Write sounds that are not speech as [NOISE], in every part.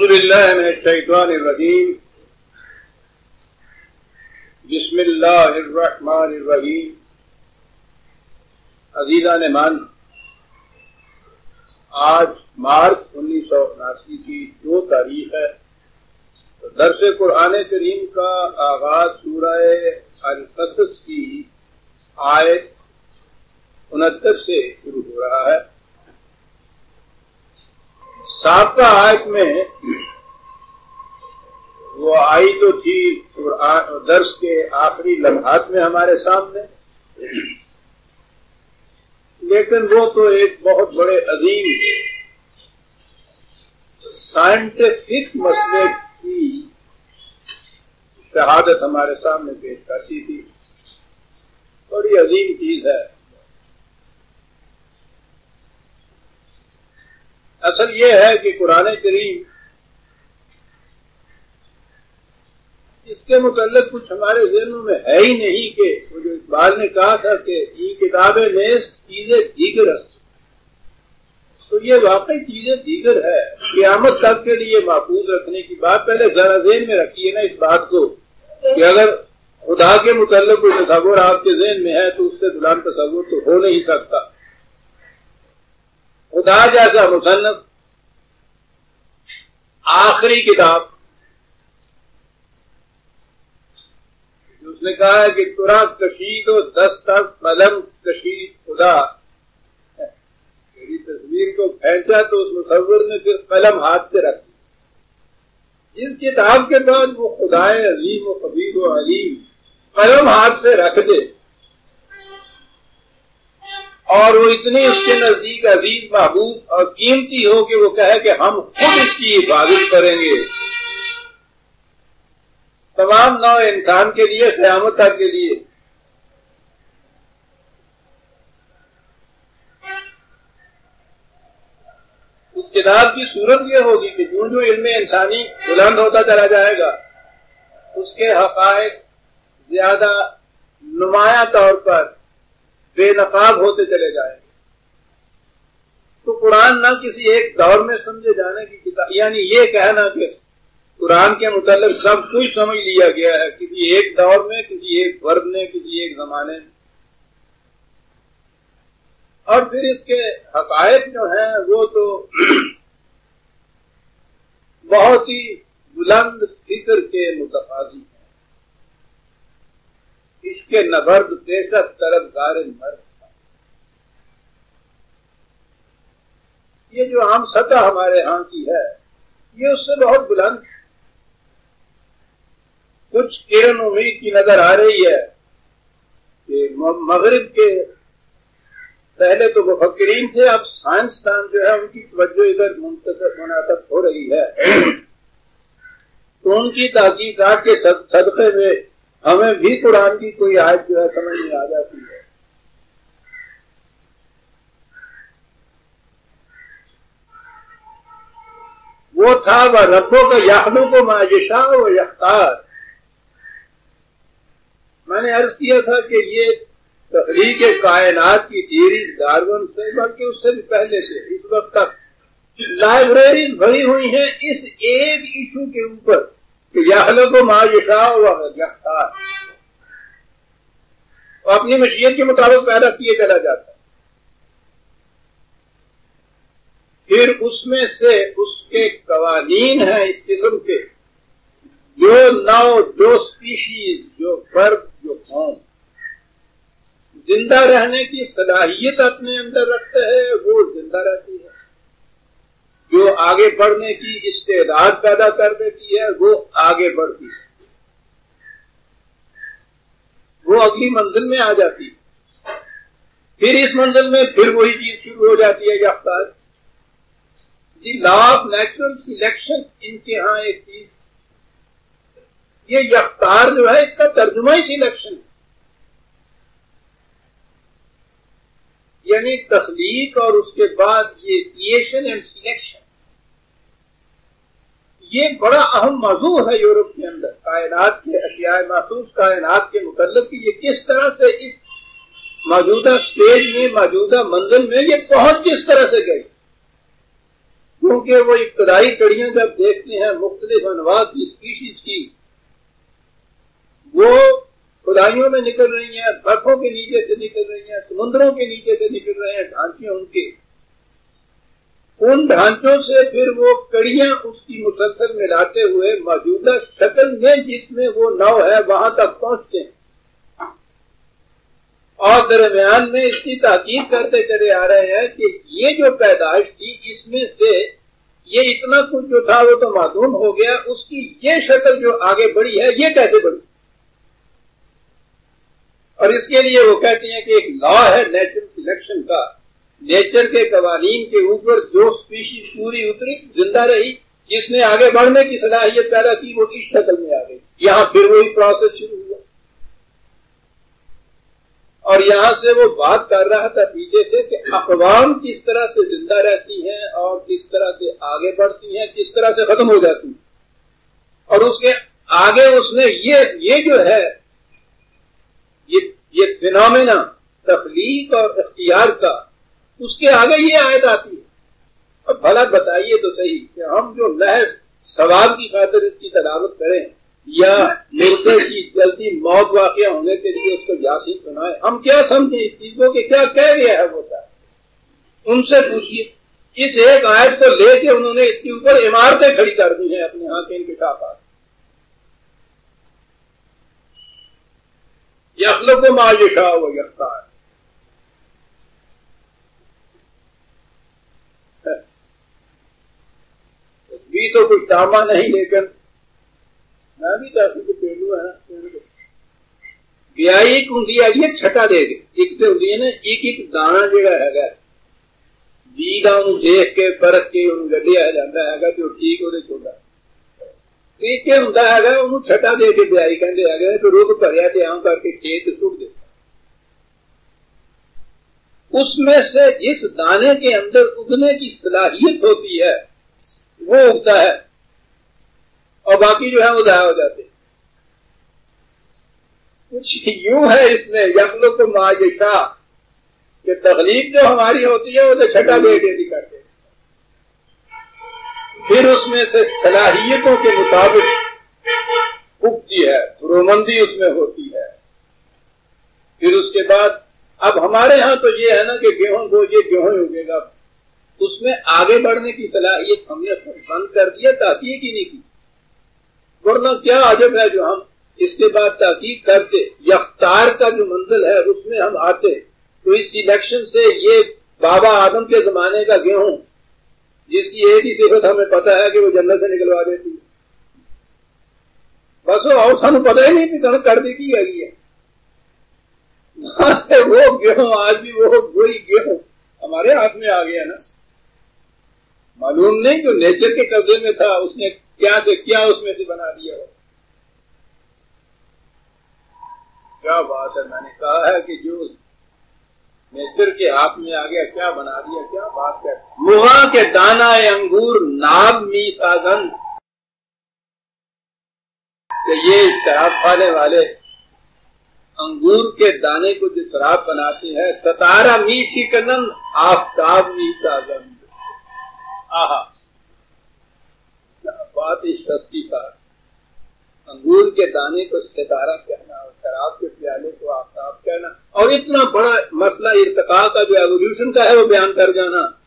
أعوذ بالله من الشيطان الرجيم بسم الله الرحمن الرحيم عزیزان مان آج مارچ انیس سو اناسی کی دو تاریخ ہے۔ درس قرآن کریم کا آغاز سورہ القصص کی آیت انہتر سے شروع ہو رہا ہے۔ سابقہ آیت میں وہ آئی تو تھی درس کے آخری لمحات میں ہمارے سامنے۔ لیکن وہ تو ایک بہت بڑے عظیم سائنٹیفک مسئلے کی شہادت ہمارے سامنے پیش کرتی تھی۔ بڑی عظیم چیز ہے۔ اصل یہ ہے کہ قرآن کریم اس کے متعلق کچھ ہمارے ذہنوں میں ہے ہی نہیں کہ وہ جو اقبال نے کہا تھا کہ یہ کتابیں نیز چیزیں دیگر تو یہ واقعی چیزیں دیگر ہے قیامت تک کے لیے محفوظ رکھنے کی بات پہلے ذرا ذہن میں رکھیے نا اس بات کو کہ اگر خدا کے متعلق کوئی تصور آپ کے ذہن میں ہے تو اس سے دلان تصور تو ہو نہیں سکتا۔ خدا جیسا مصنف، آخری کتاب۔ اس نے کہا ہے کہ ترا کشید و دستک قلم کشید خدا۔ میری تصویر کو پھینچا تو اس مصور نے پھر قلم ہاتھ سے رکھ اس کتاب کے بعد وہ خدائے عظیم و قبیر و علیم قلم ہاتھ سے رکھ دے۔ اور وہ اتنی اس کے نزدیک عزیز محبوب اور قیمتی ہو کہ وہ کہے کہ ہم خود اس کی حفاظت کریں گے۔ تمام نو انسان کے لیے، قیامت تک کے لیے۔ اس کتاب کی صورت یہ ہوگی کہ جو جو علم انسانی بلند ہوتا چلا جائے گا، اس کے حقائق زیادہ نمایاں طور پر بے نقاب ہوتے چلے جائیں۔ گے تو قرآن نہ کسی ایک دور میں سمجھے جانے کی کتاب یعنی یہ کہنا کہ قرآن کے متعلق سب کچھ سمجھ لیا گیا ہے، کسی ایک دور میں، کسی ایک ورد نے کسی ایک زمانے میں۔ اور پھر اس کے حقائق جو ہیں، وہ تو [CLEARS THROAT] بہت ہی بلند فکر کے متفادی ہیں۔ اس کے نبرد پیشت طرف گار مرد یہ جو عام سطح ہمارے ہاں کی ہے، یہ اس سے بہت بلند کچھ کرن امید کی نظر آ رہی ہے کہ مغرب کے پہلے تو وہ فکرین تھے، اب سائنسدان جو ہے ان کی توجہ ادھر منتظر منعقد ہو رہی ہے۔ تو ان کی تحقیقات کے صدقے میں ہمیں بھی قرآن کی کوئی آیت جو ہے سمجھ میں آ جاتی ہے۔ وہ تھا وہ ربوں کا یاخلوں کو ماجشا و یختار۔ میں نے عرض کیا تھا کہ یہ تحریک کائنات کی تھیری دارون سے، بلکہ اس سے بھی پہلے سے، اس وقت تک۔ لائبریریز بھری ہوئی ہیں اس ایک ایشو کے اوپر۔ کہ یاخلوں وہ اپنی مشیت کے مطابق پیدا کیے چلا جاتا ہے۔ پھر اس میں سے اس کے قوانین ہیں اس قسم کے، جو نو، جو اسپیشیز جو فرد جو قوم۔ زندہ رہنے کی صلاحیت اپنے اندر رکھتے ہیں، وہ زندہ رہتی ہے جو آگے بڑھنے کی استعداد پیدا کر دیتی ہے، وہ آگے بڑھتی ہے۔ وہ اگلی منزل میں آ جاتی ہے۔ پھر اس منزل میں پھر وہی چیز شروع ہو جاتی ہے، یافتار۔ جی لا آف نیچرل سلیکشن ان کے ہاں ایک چیز۔ یہ یختار جو ہے، اس کا ترجمہ ہی سلیکشن یعنی تخلیق اور اس کے بعد یہ کریشن اینڈ سلیکشن یہ بڑا اہم موضوع ہے یورپ کے اندر، کائنات کے اشیاء محسوس کائنات کے متعلق کہ یہ کس طرح سے اس موجودہ اسٹیج میں، موجودہ منزل میں یہ پہنچ کس طرح سے گئی؟ کیونکہ وہ ابتدائی کڑیاں جب دیکھتے ہیں، مختلف انواع کی اسپیشیز کی، وہ خدائیوں میں نکل رہی ہیں، برفوں کے نیچے سے نکل رہی ہیں، سمندروں کے نیچے سے نکل رہے ہیں، ڈھانچے ان کے۔ ان ڈھانچوں سے پھر وہ کڑیاں اس کی مسلسل ملاتے ہوئے موجودہ شکل میں جس میں وہ نو ہے، وہاں تک پہنچتے ہیں۔ اور درمیان میں اس کی تحقیق کرتے چلے آ رہے ہیں کہ یہ جو پیدائش تھی، اس میں سے یہ اتنا کچھ جو تھا، وہ تو معلوم ہو گیا۔ اس کی یہ شکل جو آگے بڑھی ہے، یہ کیسے بڑھی؟ اور اس کے لیے وہ کہتے ہیں کہ ایک لا ہے، نیچرل سلیکشن کا۔ نیچر کے قوانین کے اوپر جو اسپیشیز پوری اتری، زندہ رہی، جس نے آگے بڑھنے کی صلاحیت پیدا کی، وہ اس شکل میں آ گئی یہاں پھر وہی پروسیس شروع ہوا۔ اور یہاں سے وہ بات کر رہا تھا پیچھے سے کہ اقوام کس طرح سے زندہ رہتی ہیں اور کس طرح سے آگے بڑھتی ہیں، کس طرح سے ختم ہو جاتی ہیں۔ اور اس کے آگے اس نے یہ یہ جو ہے، یہ فنومینا تخلیق اور اختیار کا اس کے آگے یہ آیت آتی ہے۔ اب بھلا بتائیے تو صحیح کہ ہم جو محض ثواب کی خاطر اس کی تلاوت کریں یا مردے کی جلدی موت واقع ہونے کے لیے اس کو یاسین سنائے ہم کیا سمجھیں اس چیز کو کہ کیا کہہ گیا ہے وہ ان سے پوچھیے۔ اس ایک آیت کو لے کے انہوں نے اس کے اوپر عمارتیں کھڑی کر دی ہیں اپنے ہاں کے انکشافات یخل کو مایوشا وہ یکتا ہے بھی تو کچھ کاما نہیں، لیکن میں بھی کافی کو پہلو ہے بیائی ہوں آئی چھٹا دے گی ایک تو ہوں نا، ایک ایک دانا جہاں ہے۔ بیج ان دیکھ کے، پرکھ کے ان گڈیا جاتا ہے تو ٹھیک وہ چھوٹا ایک ہوں انہوں چھٹا دے کے بیائی کہتے ہیں تو روک بھریا تے آؤں کر کے کھیت سٹ دے۔ اس میں سے جس دانے کے اندر اگنے کی صلاحیت ہوتی ہے وہ اگتا ہے اور باقی جو ہے وہ ضائع ہو جاتے کچھ یوں ہے اس میں یقل کو معاشا کہ تکلیف جو ہماری ہوتی ہے وہ تو چھٹا دے دے کرتے۔ پھر اس میں سے صلاحیتوں کے مطابق اگتی ہے رومندی اس میں ہوتی ہے۔ پھر اس کے بعد، اب ہمارے ہاں تو یہ ہے نا کہ گیہوں کو یہ گیہوں اگے گا۔ اس میں آگے بڑھنے کی صلاحیت ہم نے بند کر دیا، تحقیق ہی نہیں کی۔ ورنہ کیا عجب ہے جو ہم اس کے بعد تحقیق کرتے، یختار کا جو منزل ہے، اس میں ہم آتے۔ تو اس الیکشن سے یہ بابا آدم کے زمانے کا گیہوں، جس کی ایک ہی صفت ہمیں پتا ہے کہ وہ جنت سے نکلوا دیتی بس اور سانو پتا ہی نہیں کہ کر دی کی گئی ہے۔ وہاں سے وہ گیہوں، آج بھی وہ وہی گیہوں ہمارے ہاتھ میں آ گیا نا۔ معلوم نہیں جو نیچر کے قبضے میں تھا، اس نے کیا سے کیا اس میں سے بنا دیا ہو۔ کیا بات ہے؟ میں نے کہا ہے کہ جو نیچر کے ہاتھ میں آ گیا، کیا بنا دیا؟ کیا بات ہے؟ لوہا کے دانا انگور ناب می گند کہ یہ شراب کھانے والے انگور کے دانے کو جو شراب بناتے ہیں، ستارہ می شکنند آفتاب می گند بات اس سستی کا انگور کے دانے کو ستارہ کہنا اور شراب کے پیالے کو آفتاب کہنا۔ اور اتنا بڑا مسئلہ ارتقا کا جو ایولیوشن کا ہے وہ بیان کر جانا۔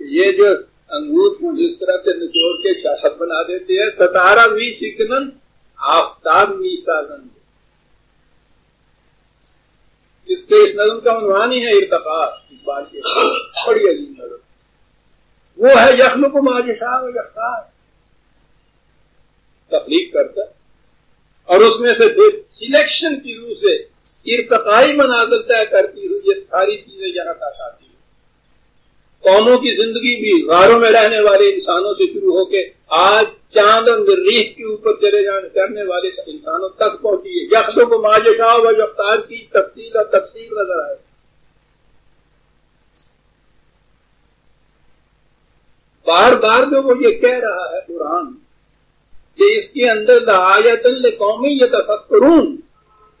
یہ جو انگور کو جس طرح سے نچوڑ کے شاخت بنا دیتے ہیں، ستارہ بھی سکنند آفتاب بھی سازند اس کے اس نظم کا عنوان ہی ہے ارتقا اس بات کے بڑی عظیم نظم۔ وہ ہے یخم کو ماجشا یختار۔ تخلیق کرتا۔ اور اس میں سے سلیکشن کی روح سے ارتقائی مناظر طے کرتی ہوئی یہ ساری چیزیں یہاں تک آتی ہیں۔ قوموں کی زندگی بھی غاروں میں رہنے والے انسانوں سے شروع ہو کے آج چاند ریت کے اوپر چلے جانے کرنے والے انسانوں تک پہنچی ہے۔ یخلوں کو ماجشا و یفتار کی تفصیل اور تفصیل نظر آئے۔ بار بار جو وہ یہ کہہ رہا ہے قرآن کہ اس کے اندر قومی یہ تفکرون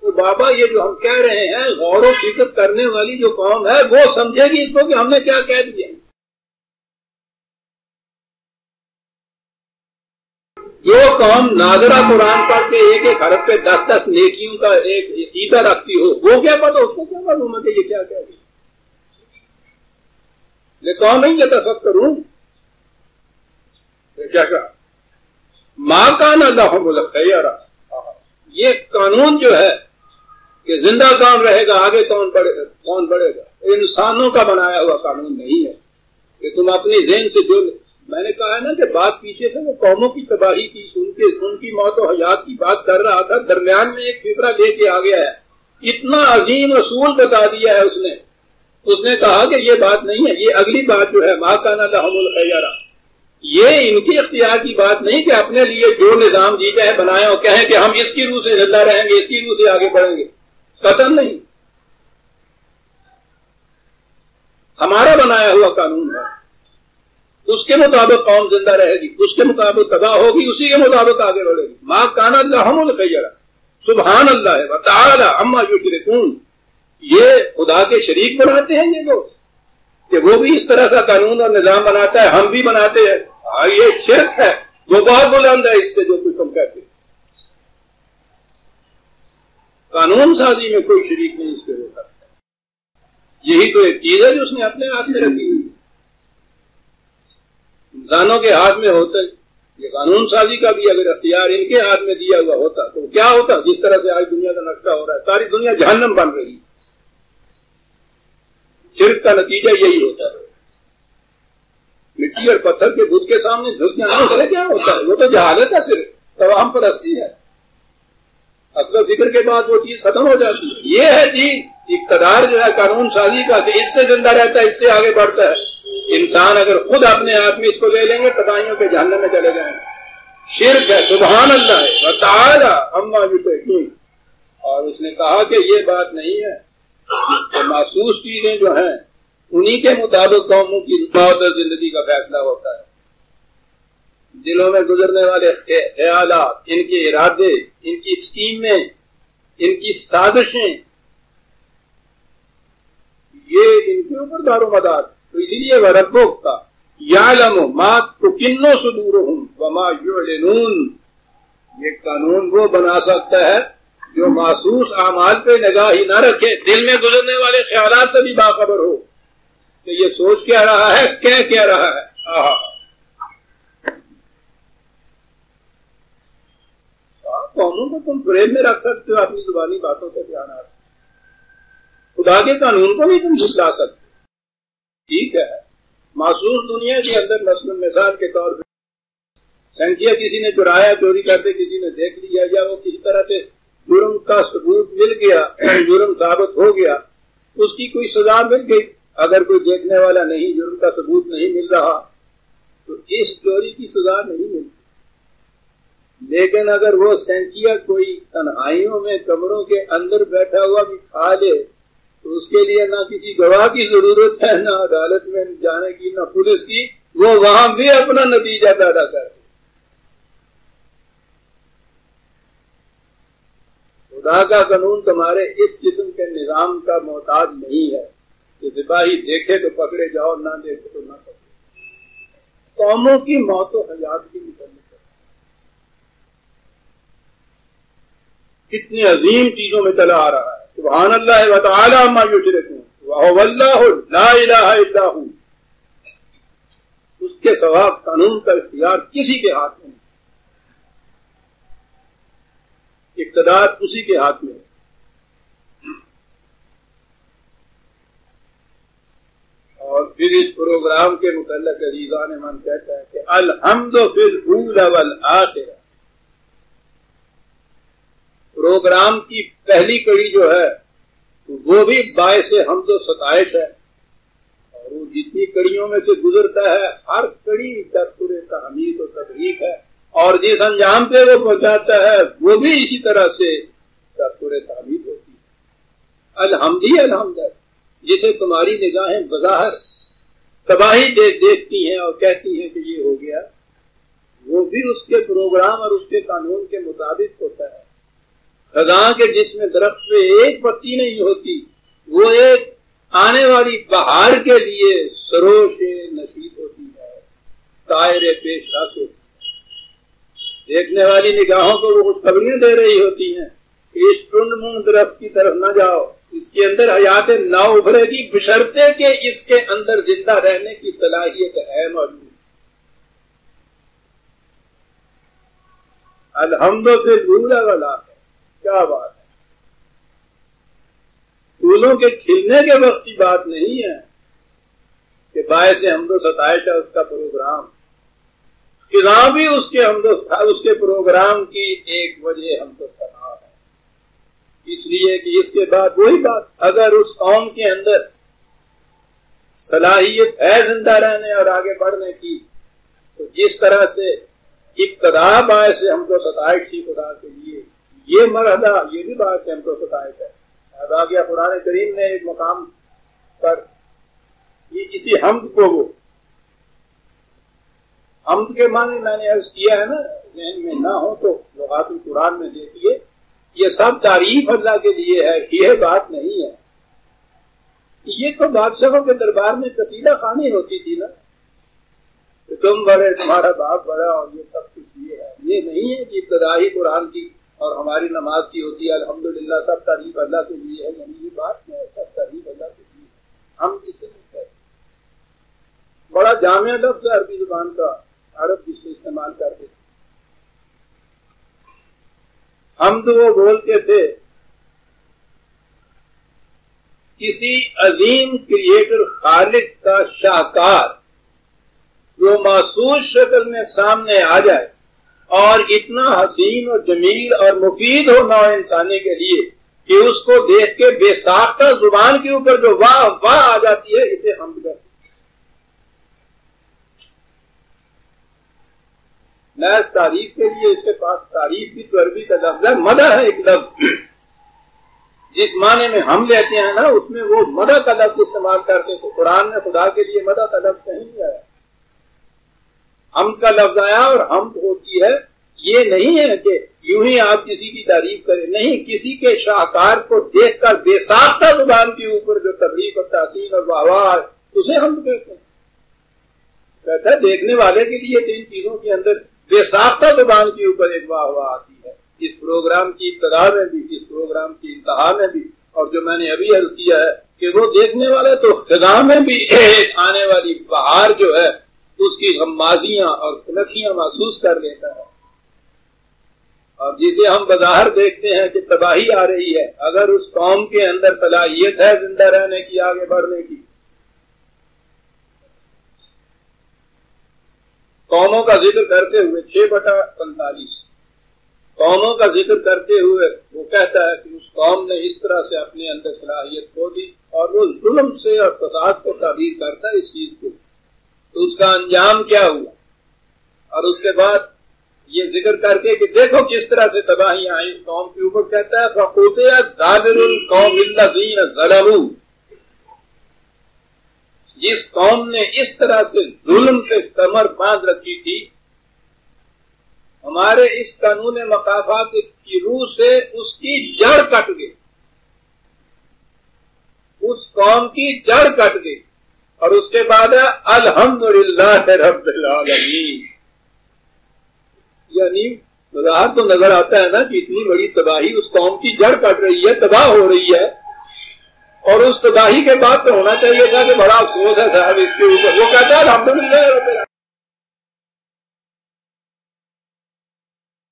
تو بابا یہ جو ہم کہہ رہے ہیں، غور و فکر کرنے والی جو قوم ہے، وہ سمجھے گی اس کو کہ ہم نے کیا کہہ دیا۔ جو قوم ناظرہ قرآن پڑھ کے ایک ایک حرف پہ دس دس نیکیوں کا ایک عیدہ رکھتی ہو، وہ کیا پتا اس کو کیا معلوم ہے کہ یہ کیا کیا یہ قوم نہیں لیتا سب کروں کیا کہا؟ ماں کا نہ اللہ یہ قانون جو ہے کہ زندہ کون رہے گا، آگے کون بڑھے گا، کون بڑھے گا؟ انسانوں کا بنایا ہوا قانون نہیں ہے۔ کہ تم اپنی ذہن سے جو میں نے کہا ہے نا کہ بات پیچھے سے وہ قوموں کی تباہی کی، سن کے ان کی موت و حیات کی بات کر رہا تھا، درمیان میں ایک فکرہ لے کے آ گیا ہے۔ اتنا عظیم اصول بتا دیا ہے اس نے۔ اس نے کہا کہ یہ بات نہیں ہے، یہ اگلی بات جو ہے ماں کا نا الخیارہ یہ ان کی اختیار کی بات نہیں کہ اپنے لیے جو نظام جی ہے بنائے اور کہیں کہ ہم اس کی روح سے زندہ رہیں گے، اس کی روح سے آگے بڑھیں گے۔ قتل نہیں۔ ہمارا بنایا ہوا قانون ہے۔ اس کے مطابق قوم زندہ رہے گی، اس کے مطابق تباہ ہوگی، اسی کے مطابق آگے بڑھے گی۔ ماں کان اللہ ہم الخیرہ۔ سبحان اللہ ہے تعالی اما یو یہ خدا کے شریک بناتے ہیں یہ لوگ۔ کہ وہ بھی اس طرح کا قانون اور نظام بناتا ہے، ہم بھی بناتے ہیں۔ ہاں، یہ شرک ہے۔ وہ بہت بلند ہے اس سے جو کچھ ہم کہتے ہیں۔ قانون سازی میں کوئی شریک نہیں اس کے ہوتا یہی تو ایک چیز ہے جو اس نے اپنے ہاتھ میں رکھی۔ ہوئی انسانوں کے ہاتھ میں ہوتا یہ قانون سازی کا بھی اگر اختیار ان کے ہاتھ میں دیا ہوا ہوتا تو کیا ہوتا؟ جس طرح سے آج دنیا کا نقشہ ہو رہا ہے ساری دنیا جہنم بن رہی۔ ہے شرک کا نتیجہ یہی ہوتا ہے۔ مٹی اور پتھر کے بدھ کے سامنے جھک جانا سے کیا ہوتا ہے؟ وہ تو جہالت ہے صرف تمام پرستی ہے۔ اکثر فکر کے بعد وہ چیز ختم ہو جاتی ہے۔ یہ ہے جی اقتدار جو ہے، قانون سازی کا، کہ اس سے زندہ رہتا ہے، اس سے آگے بڑھتا ہے۔ انسان اگر خود اپنے آپ میں اس کو لے لیں گے، تباہیوں کے جہنم میں چلے جائیں گے۔ شرک ہے، سبحان اللہ ہے۔ بتا اما بھی اور اس نے کہا کہ یہ بات نہیں ہے۔ محسوس چیزیں جو ہیں انہی کے مطابق قوموں کی موت زندگی کا فیصلہ ہوتا ہے۔ دلوں میں گزرنے والے خیالات، ان کے ارادے، ان کی اسکیمیں ان کی سازشیں، یہ ان کے اوپر دار و مدار۔ تو اسی لیے وہ ربو کا یا لم مات کو کنو سے دور ہوں وما یہ قانون وہ بنا سکتا ہے جو محسوس اعمال پہ نگاہ ہی نہ رکھے، دل میں گزرنے والے خیالات سے بھی باخبر ہو۔ کہ یہ سوچ کیا رہا ہے، کہہ کیا رہا ہے؟ آہا۔ قوموں کو تم فریب میں رکھ سکتے ہو، اپنی زبانی باتوں سے دھیان آ خدا کے قانون کو بھی تم جھٹلا سکتے ٹھیک ہے۔ محسوس دنیا کے اندر نسل مثال کے طور پہ سنکھیا کسی نے چرایا، چوری کرتے کسی نے دیکھ لیا، یا وہ کسی طرح سے جرم کا ثبوت مل گیا، جرم ثابت ہو گیا، اس کی کوئی سزا مل گئی۔ اگر کوئی دیکھنے والا نہیں، جرم کا ثبوت نہیں مل رہا، تو اس چوری کی سزا نہیں ملتی۔ لیکن اگر وہ سینکیا کوئی تنہائیوں میں کمروں کے اندر بیٹھا ہوا بھی کھا لے، تو اس کے لیے نہ کسی گواہ کی ضرورت ہے، نہ عدالت میں جانے کی، نہ پولیس کی، وہ وہاں بھی اپنا نتیجہ پیدا کر خدا کا قانون تمہارے اس قسم کے نظام کا محتاج نہیں ہے۔ کہ سپاہی دیکھے تو پکڑے جاؤ، نہ دیکھے تو نہ پکڑے۔ قوموں کی موت و حیات کی نکلنے کتنی عظیم چیزوں میں چلا آ رہا ہے۔ سبحان اللہ و تعالی ما اللہ لا الہ الا ہوں اس کے سوا قانون کا اختیار کسی کے ہاتھ میں اقتدار اسی کے ہاتھ میں اور پھر اس پروگرام کے متعلق عزیزان من کہتا ہے کہ الحمد پھر بھول اول پروگرام کی پہلی کڑی جو ہے، وہ بھی باعث حمد و ستائش ہے۔ اور وہ جتنی کڑیوں میں سے گزرتا ہے، ہر کڑی پورے تحمید و تحریک ہے۔ اور جس انجام پہ وہ پہنچاتا ہے، وہ بھی اسی طرح سے پورے تعبیر ہوتی ہے۔ الحمد ہی الحمد جسے تمہاری نگاہیں بظاہر تباہی دیکھتی ہیں اور کہتی ہیں کہ یہ ہو گیا، وہ بھی اس کے پروگرام اور اس کے قانون کے مطابق ہوتا ہے۔ خزاں کے جس میں درخت پہ ایک پتی نہیں ہوتی، وہ ایک آنے والی بہار کے لیے سروش نصیب ہوتی ہے تائر پیش رس ہوتی ہے۔ دیکھنے والی نگاہوں کو وہ خوشخبریاں دے رہی ہوتی ہیں کہ اس ٹنڈ منہ درخت کی طرف نہ جاؤ۔ اس کے اندر حیات نہ ابھرے گی، بشرتے کہ اس کے اندر زندہ رہنے کی صلاحیت ہے موجود۔ الحمد سے جھولا والا ہے کیا بات ہے؟ پھولوں کے کھلنے کے وقت کی بات نہیں ہے کہ باعث حمد و ستائش ہے اس کا پروگرام۔ خدا بھی اس کے حمد اس کے پروگرام کی ایک وجہ ہم تو ہے اس لیے کہ اس کے بعد وہی بات، اگر اس قوم کے اندر صلاحیت ہے زندہ رہنے اور آگے بڑھنے کی، تو جس طرح سے ابتدا باعث ہم کو ستائش تھی خدا کے لیے، یہ مرحلہ، یہ بھی بات ہم کو ستائش ہے۔ ادا قرآن کریم نے ایک مقام پر یہ کسی حمد کو وہ، حمد کے معنی میں نے عرض کیا ہے نا، ذہن میں نہ ہو تو لغات القرآن میں دیکھیے۔ یہ سب تعریف اللہ کے لیے ہے، یہ بات نہیں ہے۔ یہ تو بادشاہوں کے دربار میں کسیدہ خانی ہوتی تھی نا۔ تم بڑے، تمہارا باپ بڑا اور یہ سب کچھ یہ ہے۔ یہ نہیں ہے کہ ابتدائی قرآن کی اور ہماری نماز کی ہوتی ہے، الحمدللہ، سب تعریف اللہ کے لیے ہے۔ یعنی یہ بات کیا ہے، سب تعریف اللہ کے لیے ہم کسی نہیں بڑا جامع لفظ ہے عربی زبان کا۔ عرب جس سے استعمال کرتے تھے ہم تو وہ بولتے تھے، کسی عظیم کریٹر خالق کا شاہکار جو محسوس شکل میں سامنے آ جائے اور اتنا حسین اور جمیل اور مفید ہو نو انسانی کے لیے کہ اس کو دیکھ کے بے ساختہ زبان کے اوپر جو واہ واہ آ جاتی ہے، اسے ہم محض تعریف کے لیے اس کے پاس تعریف بھی تو عربی کا لفظ ہے مدہ ہے ایک لفظ۔ جس معنی میں ہم لیتے ہیں نا، اس میں وہ مدہ کا لفظ استعمال کرتے تو قرآن میں خدا کے لیے مدہ کا لفظ نہیں آیا۔ ہم کا لفظ آیا اور ہم ہوتی ہے۔ یہ نہیں ہے کہ یوں ہی آپ کسی کی تعریف کریں۔ نہیں، کسی کے شاہکار کو دیکھ کر بے ساختہ زبان کے اوپر جو تبلیغ اور تعطیل اور واہ اسے ہم کہتے ہیں۔ کہتا ہے، دیکھنے والے کے لیے تین چیزوں کے اندر بے ساختہ زبان کے اوپر ایک واہ واہ آتی ہے۔ اس پروگرام کی ابتدا میں بھی، اس پروگرام کی انتہا میں بھی۔ اور جو میں نے ابھی عرض کیا ہے کہ وہ دیکھنے والے تو خدا میں بھی ایک آنے والی بہار جو ہے، اس کی غمازیاں اور کلکھیاں محسوس کر لیتا ہے۔ اور جسے ہم بظاہر دیکھتے ہیں کہ تباہی آ رہی ہے۔ اگر اس قوم کے اندر صلاحیت ہے زندہ رہنے کی، آگے بڑھنے کی قوموں کا ذکر کرتے ہوئے چھ بٹا پینتالیس قوموں کا ذکر کرتے ہوئے وہ کہتا ہے کہ اس قوم نے اس طرح سے اپنے اندر صلاحیت کھو دی اور وہ ظلم سے اور فساد کو تعبیر کرتا ہے اس چیز کو۔ تو اس کا انجام کیا ہوا؟ اور اس کے بعد یہ ذکر کر کے کہ دیکھو کس طرح سے تباہی آئی قوم کے اوپر کہتا ہے القوم جس قوم نے اس طرح سے ظلم پہ کمر باندھ رکھی تھی، ہمارے اس قانون مقافات کی روح سے اس کی جڑ کٹ گئی۔ اس قوم کی جڑ کٹ گئی۔ اور اس کے بعد ہے الحمد للہ رب العالمین۔ یعنی مظاہر تو نظر آتا ہے نا کہ اتنی بڑی تباہی اس قوم کی جڑ کٹ رہی ہے، تباہ ہو رہی ہے۔ اور اس تباہی کے بعد تو ہونا چاہیے تھا کہ بڑا افسوس ہے صاحب، اس کے اوپر۔ وہ کہتا ہے الحمد للہ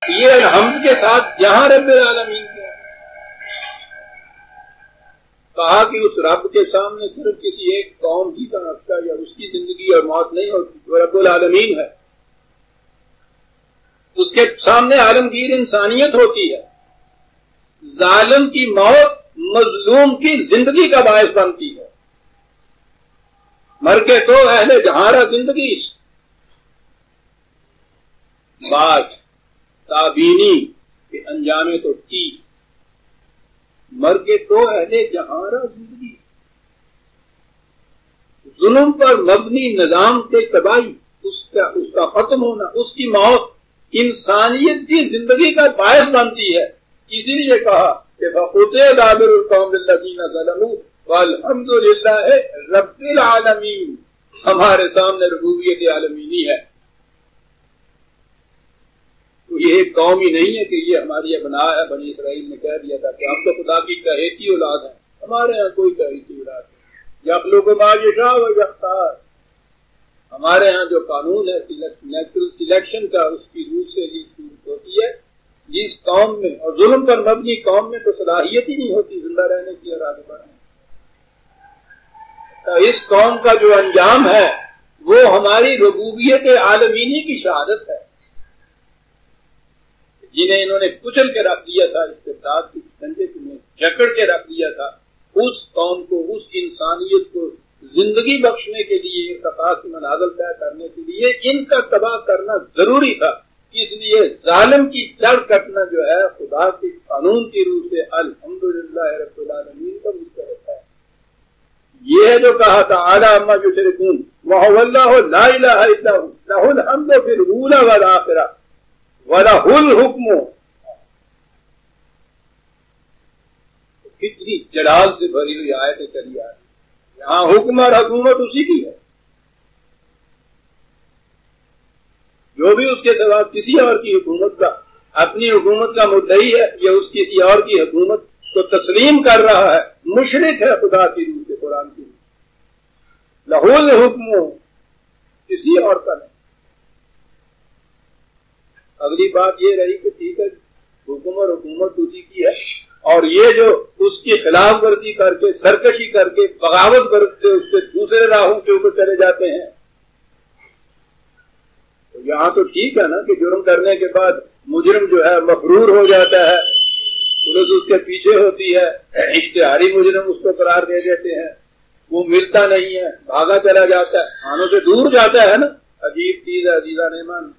یہ الحمد کے ساتھ یہاں رب العالمین کہا کہ اس رب کے سامنے صرف کسی ایک قوم ہی کا یا اس کی زندگی اور موت نہیں ہوتی وہ رب العالمین ہے۔ اس کے سامنے عالمگیر انسانیت ہوتی ہے۔ ظالم کی موت مظلوم کی زندگی کا باعث بنتی ہے۔ مر کے تو اہل جہارا زندگی۔ بات تابینی کے انجامے تو ٹھیک مر کے تو اہل جہاں زندگی۔ ظلم پر مبنی نظام کے تباہی، اس کا اس کا ختم ہونا، اس کی موت انسانیت کی زندگی کا باعث بنتی ہے۔ اسی لیے کہا کہ بخوط دابر القوم ظلم الحمد للہ رب العالمین ہمارے سامنے ربوبیت عالمینی ہے۔ تو یہ ایک قوم ہی نہیں ہے کہ یہ ہماری بنا ہے، بنی اسرائیل نے کہہ دیا تھا کہ ہم تو خدا کی کہیتی اولاد ہیں، ہمارے یہاں کوئی کہیتی اولاد نہیں۔ یخلو کو ماجشا و یختار۔ ہمارے یہاں جو قانون ہے نیچرل سلیکشن کا، اس کی روح سے ہی جس قوم میں اور ظلم پر مبنی قوم میں تو صلاحیت ہی نہیں ہوتی زندہ رہنے کی اور آگے بڑھنے تو اس قوم کا جو انجام ہے، وہ ہماری ربوبیت عالمینی کی شہادت ہے۔ جنہیں انہوں نے کچل کے رکھ دیا تھا استفاد کی ڈنڈے میں جکڑ کے رکھ دیا تھا۔ اس قوم کو، اس انسانیت کو زندگی بخشنے کے لیے ارتقاط کی مناظر طے کرنے کے لیے ان کا تباہ کرنا ضروری تھا۔ اس لیے ظالم کی جڑ کٹنا جو ہے، خدا کے قانون کی روح سے الحمد للہ رب العالمین کا مستحق ہے۔ یہ ہے جو کہا تھا اعلیٰ اما جو شرکون محلہ لا الہ الا لہ الحمد پھر اولا والا والا ہل حکم کتنی جلال سے بھری ہوئی آیتیں چلی آ رہی یہاں حکم اور حکومت اسی کی ہے۔ جو بھی اس کے سوا کسی اور کی حکومت کا اپنی حکومت کا مدعی ہے یا اس کسی اور کی حکومت کو تسلیم کر رہا ہے مشرق ہے خدا کی روح سے، قرآن کی لہول حکم کسی اور کا نہیں۔ اگلی بات یہ رہی کہ ٹھیک ہے، حکم اور حکومت اسی کی ہے۔ اور یہ جو اس کی خلاف ورزی کر کے، سرکشی کر کے، بغاوت کر کے اس کے دوسرے راہوں کے اوپر چلے جاتے ہیں تو یہاں تو ٹھیک ہے نا کہ جرم کرنے کے بعد مجرم جو ہے مفرور ہو جاتا ہے، پولیس اس کے پیچھے ہوتی ہے، اشتہاری مجرم اس کو قرار دے دیتے ہیں۔ وہ ملتا نہیں ہے، بھاگا چلا جاتا ہے۔ کھانوں سے دور جاتا ہے نا۔ عجیب چیز ہے عزیزہ نعمان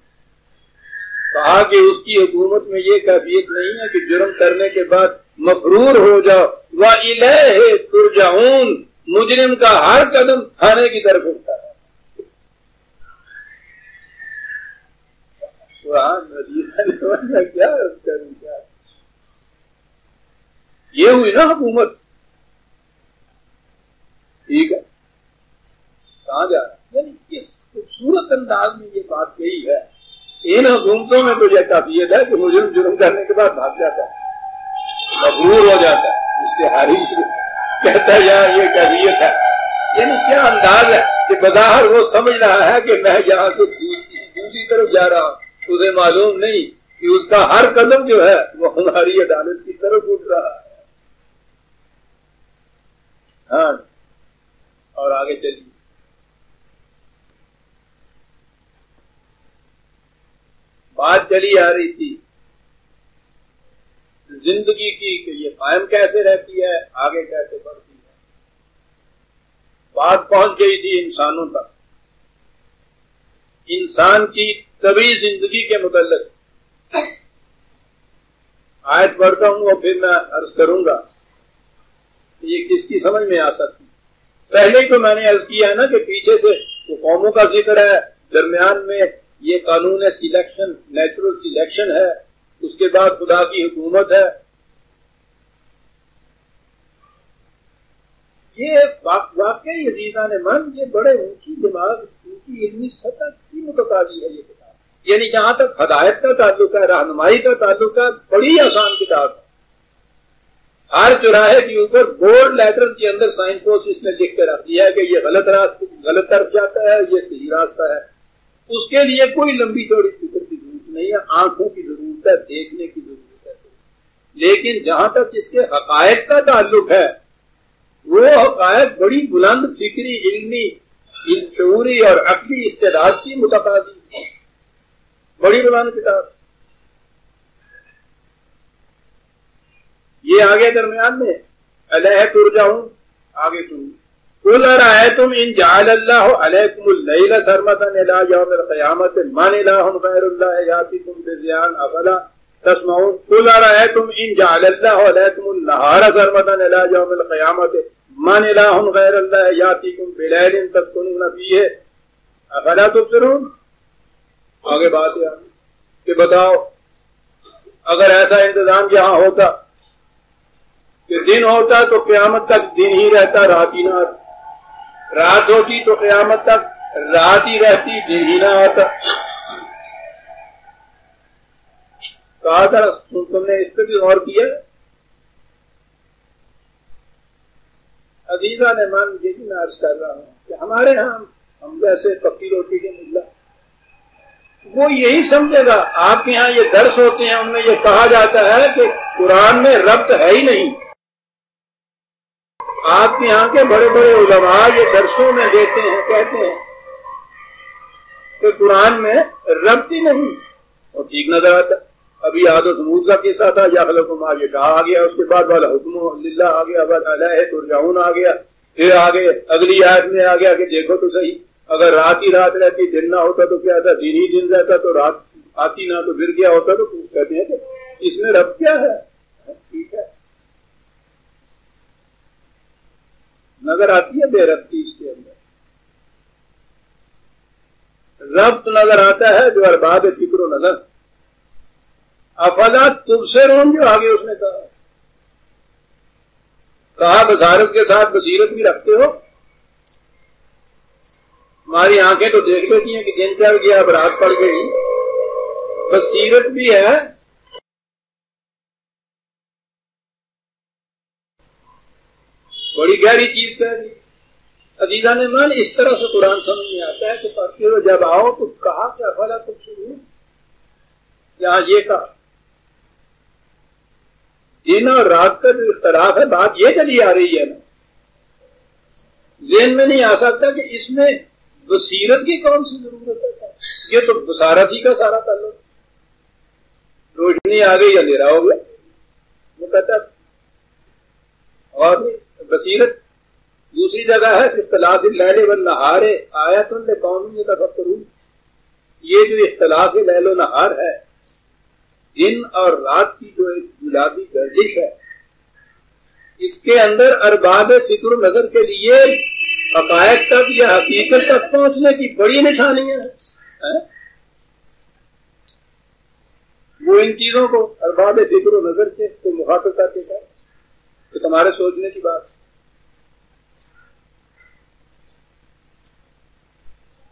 کہا کہ اس کی حکومت میں یہ کیفیت نہیں ہے کہ جرم کرنے کے بعد مفرور ہو جاؤ۔ وہ الہ ترجعون۔ مجرم کا ہر قدم تھانے کی طرف اٹھتا ہے۔ قرآن کیا یہ ہوئی نا حکومت؟ ٹھیک ہے۔ کہاں جا رہا یعنی کس خوبصورت انداز میں یہ بات کہی ہے؟ ان حکومتوں میں تو یہ کافیت ہے کہ مجرم جرم کرنے کے بعد بھاگ جاتا ہے۔ مغرور ہو جاتا ہے۔ اس کے حریف کہتا ہے یہاں یہ کیفیت ہے۔ یعنی کیا انداز ہے کہ بظاہر وہ سمجھ رہا ہے کہ میں یہاں سے دوسری طرف جا رہا ہوں؟ تجھے معلوم نہیں کہ اس کا ہر قدم جو ہے وہ ہماری عدالت کی طرف اٹھ رہا ہے۔ ہاں جی۔ اور آگے چلیے۔ بات چلی آ رہی تھی۔ زندگی کی کہ یہ قائم کیسے رہتی ہے، آگے کیسے بڑھتی ہے۔ بات پہنچ گئی تھی انسانوں تک۔ انسان کی طبی زندگی کے متعلق۔ آیت پڑھتا ہوں اور پھر میں عرض کروں گا یہ کس کی سمجھ میں آ سکتی۔ پہلے تو میں نے عرض کیا ہے نا کہ پیچھے سے قوموں کا ذکر ہے، درمیان میں یہ قانون سلیکشن نیچرل سلیکشن ہے، اس کے بعد خدا کی حکومت ہے۔ یہ واقعی عزیزہ نے من، یہ بڑے اونچی دماغ، اونچی علمی سطح کی متقاضی ہے یہ۔ یعنی جہاں تک ہدایت کا تعلق ہے، رہنمائی کا تعلق ہے، بڑی آسان کتاب ہے۔ ہر چوراہے کے اوپر بورڈ لیٹر کے اندر سائن پوسٹ اس نے لکھ کے رکھ دیا ہے کہ یہ غلط راستہ، غلط طرف جاتا ہے، یہ صحیح راستہ ہے۔ اس کے لیے کوئی لمبی چوڑی فکر کی ضرورت نہیں ہے، آنکھوں کی ضرورت ہے، دیکھنے کی ضرورت ہے۔ لیکن جہاں تک اس کے حقائق کا تعلق ہے، وہ حقائق بڑی بلند فکری، علمی شعوری اور عقلی استعداد کی متقاضی بڑی بلند کتاب۔ یہ آگے درمیان میں علیہ تر جاؤں آگے سنوں قل رأيتم إن جعل الله عليكم الليل سرمدا إلى يوم القيامة من إله غير الله يأتيكم بزيان أفلا تسمعون۔ قل رأيتم إن جعل الله عليكم النهار سرمدا إلى يوم القيامة من إله غير الله يأتيكم بليل تسكنون فيه أفلا تبصرون؟ آگے بات ہے۔ کہ بتاؤ، اگر ایسا انتظام یہاں ہوتا کہ دن ہوتا تو قیامت تک دن ہی رہتا، رات ہی نہ آتا۔ رات ہوتی تو قیامت تک رات ہی رہتی، دن ہی نہ آتا۔ کہا تھا، تم نے اس پہ بھی غور کیا۔ عزیزہ نے مان یہ بھی میں عرض کر رہا ہوں کہ ہمارے ہاں ہم جیسے پکی روٹی کے ملا۔ وہ یہی سمجھے گا، آپ کے یہاں یہ درس ہوتے ہیں، ان میں یہ کہا جاتا ہے کہ قرآن میں ربط ہے ہی نہیں۔ آپ کے یہاں کے بڑے بڑے علماء یہ درسوں میں دیتے ہیں، کہتے ہیں کہ قرآن میں ربط ہی نہیں۔ اور ٹھیک نظر آتا۔ ابھی آدت سمود کا قصہ تھا، یا یہ کہا آ گیا اس کے بعد والا حکم اللہ آ گیا بعد ترجاؤن آ گیا پھر آگے اگلی آیت میں آ گیا کہ دیکھو تو صحیح۔ اگر رات ہی رات رہتی دن نہ ہوتا تو کیا تھا؟ دن ہی دن رہتا تو رات آتی نہ تو پھر کیا ہوتا تو کہتے ہیں کہ اس میں رب کیا ہے؟ ٹھیک ہے۔ نظر آتی ہے بے ربتی اس کے اندر۔ ربط نظر آتا ہے جو ارباب فکر و نظر۔ افادات تم سے رون جو آگے اس نے کہا۔ کہا بزارت کے ساتھ بصیرت بھی رکھتے ہو۔ ہماری آنکھیں تو دیکھ لیتی ہیں کہ دن چل گیا رات پڑ گئی بصیرت بھی ہے۔ بڑی گہری چیز کہہ دی عزیزہ نے مان اس طرح سے قرآن سمجھ میں آتا ہے کہ پڑھتے ہو جب آؤ تو کہا کہ افلا تم شروع یہاں یہ کہا، دن اور رات کا جو اختلاف ہے، بات یہ چلی آ رہی ہے۔ نا ذہن میں نہیں آ سکتا کہ اس میں بصیرت کی کون سی ضرورت ہے؟ یہ تو بسارت ہی کا سارا تعلق روشنی آ گئی، اندھیرا ہو گیا۔ وہ کہتا اور بصیرت دوسری جگہ ہے، اختلاف لہلے و نہارے آیا تم نے قومی کا یہ جو اختلاف لہل و نہار ہے، دن اور رات کی جو ایک گلابی گردش ہے، اس کے اندر ارباب فکر نظر کے لیے عقائد تک یا حقیقت تک پہنچنے کی بڑی نشانیاں ہیں وہ ان چیزوں کو ارباب فکر و نظر کے کو مخاطب کرتے تھا کہ تمہارے سوچنے کی بات۔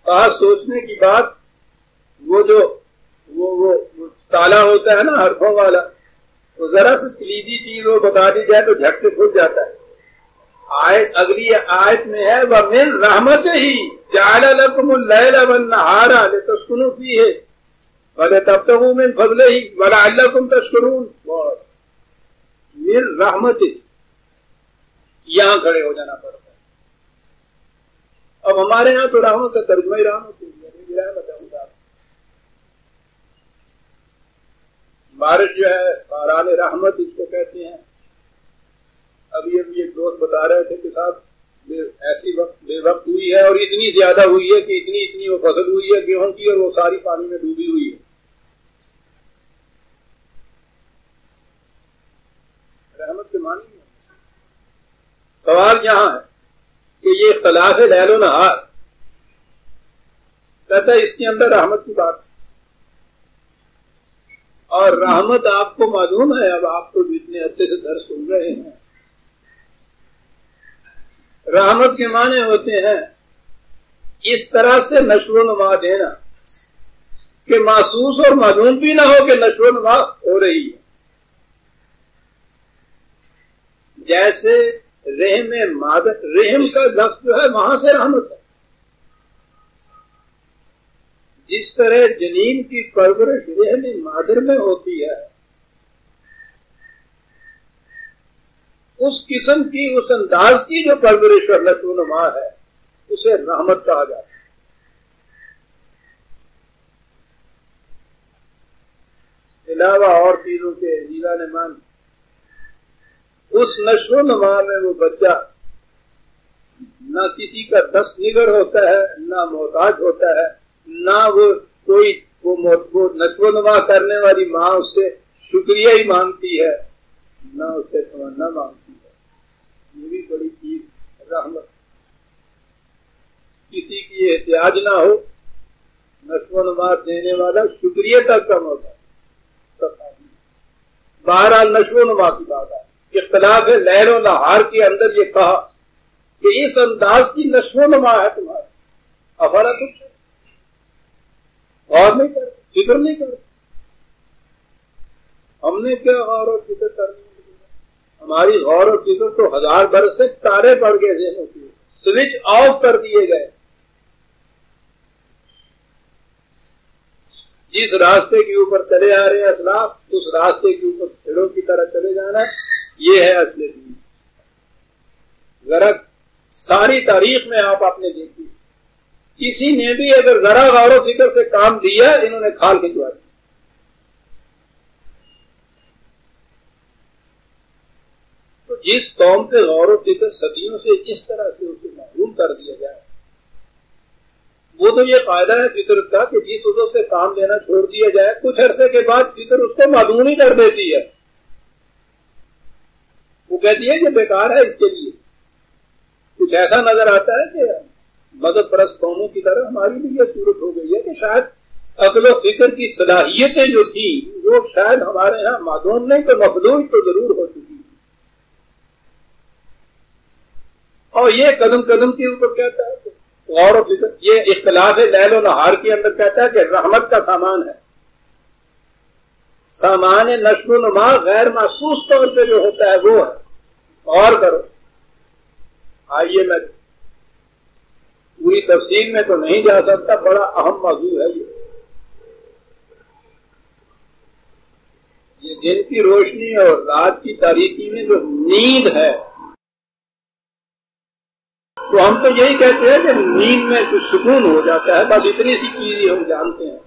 کہا سوچنے کی بات وہ جو وہ وہ تالا ہوتا ہے نا، حرفوں والا، وہ ذرا سے کلیدی چیز وہ بتا دی جائے تو جھٹ سے کھل جاتا ہے۔ آیت اگلی آیت میں ہے وہ من رحمت ہی جال لکم اللیل والنہارا لتسکنو فی ہے وَلَا تَبْتَغُوا مِن فَضْلِهِ وَلَعَلَّكُمْ تَشْكُرُونَ۔ من رحمت یہاں کھڑے ہو جانا پڑتا ہے۔ اب ہمارے ہاں تو رحمت کا ترجمہ ہی رحمت ہے بارش جو ہے باران رحمت اس کو کہتے ہیں۔ ابھی ابھی ایک دوست بتا رہے تھے کہ صاحب ایسی وقت بے وقت ہوئی ہے اور اتنی زیادہ ہوئی ہے کہ اتنی اتنی وہ فصل ہوئی ہے، گیہوں کی اور وہ ساری پانی میں ڈوبی ہوئی ہے۔ رحمت کے معنی سوال یہاں ہے کہ یہ اختلاف ہے لہل و نہار کہتا ہے اس کے اندر رحمت کی بات۔ اور رحمت آپ کو معلوم ہے، اب آپ تو جتنے عرصے سے در سن رہے ہیں۔ رحمت کے معنی ہوتے ہیں اس طرح سے نشو و نما دینا کہ محسوس اور معلوم بھی نہ ہو کہ نشو و نما ہو رہی ہے۔ جیسے رحم مادر رحم کا لفظ جو ہے، وہاں سے رحمت ہے۔ جس طرح جنین کی پرورش رحم مادر میں ہوتی ہے اس قسم کی، اس انداز کی جو پرورش اور نشو نما ہے، اسے رحمت کہا جاتا ہے۔ علاوہ اور چیزوں کے جیلا نے مان اس نشو نما میں وہ بچہ نہ کسی کا دست نگر ہوتا ہے، نہ محتاج ہوتا ہے، نہ وہ کوئی، وہ نشو نما کرنے والی ماں اس سے شکریہ ہی مانگتی ہے، نہ اس سے تمنا مانگتی یہ بھی بڑی چیز رحمت۔ کسی کی احتیاج نہ ہو، نشو نما دینے والا شکریہ تک کم ہوتا ہے۔ بہرحال نشو نما کی بات ہے۔ اختلاف ہے، لہر و نہار کے اندر یہ کہا کہ اس انداز کی نشو نما ہے تمہارا۔ افارا کچھ اور نہیں کر فکر نہیں کر ہم نے کیا غور و فکر کرنی ہماری غور و فکر تو ہزار برس سے تارے پڑ گئے ہوتی سوئچ آف کر دیے گئے۔ جس راستے کے اوپر چلے آ رہے ہیں اسلاف، اس راستے کے اوپر پھروں کی طرح چلے جانا یہ ہے اصل دین۔ ذرا ساری تاریخ میں آپ اپنے دیکھی۔ کسی نے بھی اگر ذرا غور و فکر سے کام دیا، انہوں نے کھال کھنچوا دیا جس قوم کے غور و فکر صدیوں سے اس طرح سے اسے معلوم کر دیا جائے وہ تو یہ فائدہ ہے فطرت کا کہ جس ادو سے کام لینا چھوڑ دیا جائے، کچھ عرصے کے بعد فطر اس کو معلوم ہی کر دیتی ہے۔ وہ کہتی ہے کہ بیکار ہے اس کے لیے۔ کچھ ایسا نظر آتا ہے کہ مدد پرست قوموں کی طرح ہماری بھی یہ صورت ہو گئی ہے کہ شاید عقل و فکر کی صلاحیتیں جو تھیں، وہ شاید ہمارے یہاں معدوم نہیں، تو مخلوق تو ضرور ہو اور یہ قدم قدم کے اوپر کہتا ہے غور و فکر، یہ اختلاف لہل و نہار کے اندر کہتا ہے کہ رحمت کا سامان ہے۔ سامان نشو و نما غیر محسوس طور پہ جو ہوتا ہے وہ ہے۔ اور کرو۔ آئیے میں پوری تفصیل میں تو نہیں جا سکتا، بڑا اہم موضوع ہے یہ۔ یہ دن کی روشنی اور رات کی تاریخی میں جو نیند ہے تو ہم تو یہی کہتے ہیں کہ نیند میں کچھ سکون ہو جاتا ہے، بس اتنی سی چیز ہم جانتے ہیں۔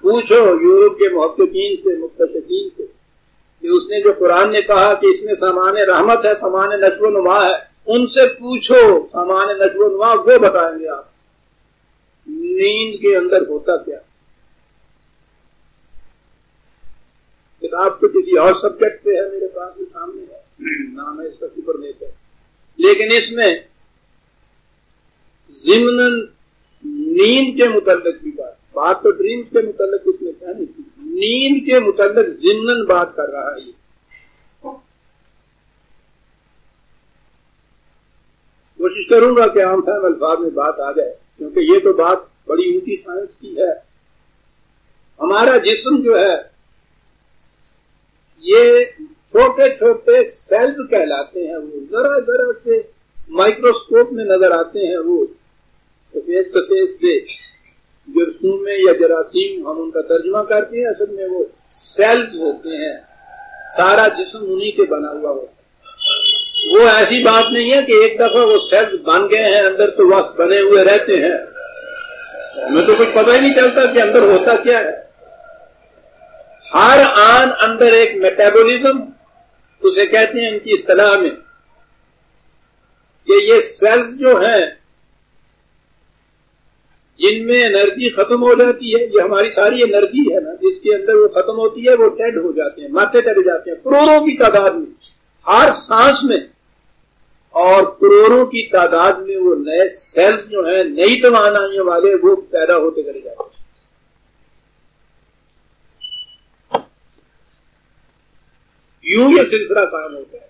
پوچھو یورپ کے محققین سے مختصین سے، کہ اس نے جو قرآن نے کہا کہ اس میں سامان رحمت ہے، سامان نشو و نما ہے، ان سے پوچھو سامان نشو و نما، وہ بتائیں گے آپ۔ نیند کے اندر ہوتا کیا؟ کتاب تو کسی اور سبجیکٹ پہ ہے میرے پاس سامنے ہے۔ نام ہے اس کا سپر نیچر لیکن اس میں ضمن نیند کے متعلق کی بات۔ بات تو ڈریمز کے متعلق اس میں کیا نہیں تھی۔ نیند کے متعلق ضمن بات کر رہا ہے کوشش کروں گا کہ عام صاحب الفاظ میں بات آ جائے، کیونکہ یہ تو بات بڑی اونچی سائنس کی ہے۔ ہمارا جسم جو ہے، یہ چھوٹے چھوٹے سیلز کہلاتے ہیں، وہ ذرا ذرا سے مائکروسکوپ میں نظر آتے ہیں، وہ سفید سفید سے جرسوم یا جراثیم ہم ان کا ترجمہ کرتے ہیں، اصل میں وہ سیلز ہوتے ہیں۔ سارا جسم انہی کے بنا ہوا ہوتا ہے۔ وہ ایسی بات نہیں ہے کہ ایک دفعہ وہ سیلز بن گئے ہیں، اندر تو وقت بنے ہوئے رہتے ہیں۔ ہمیں تو کچھ پتہ ہی نہیں چلتا کہ اندر ہوتا کیا ہے۔ ہر آن اندر ایک میٹابولزم اسے کہتے ہیں ان کی اصطلاح میں کہ یہ سیلز جو ہیں جن میں انرجی ختم ہو جاتی ہے، یہ ہماری ساری انرجی ہے نا، جس کے اندر وہ ختم ہوتی ہے، وہ ڈیڈ ہو جاتے ہیں ماتے چلے جاتے ہیں، کروڑوں کی تعداد میں، ہر سانس میں، اور کروڑوں کی تعداد میں وہ نئے سیل جو ہیں، نئی توانائیوں والے وہ پیدا ہوتے چلے جاتے ہیں۔ یوں یہ سلسلہ قائم ہوتا ہے۔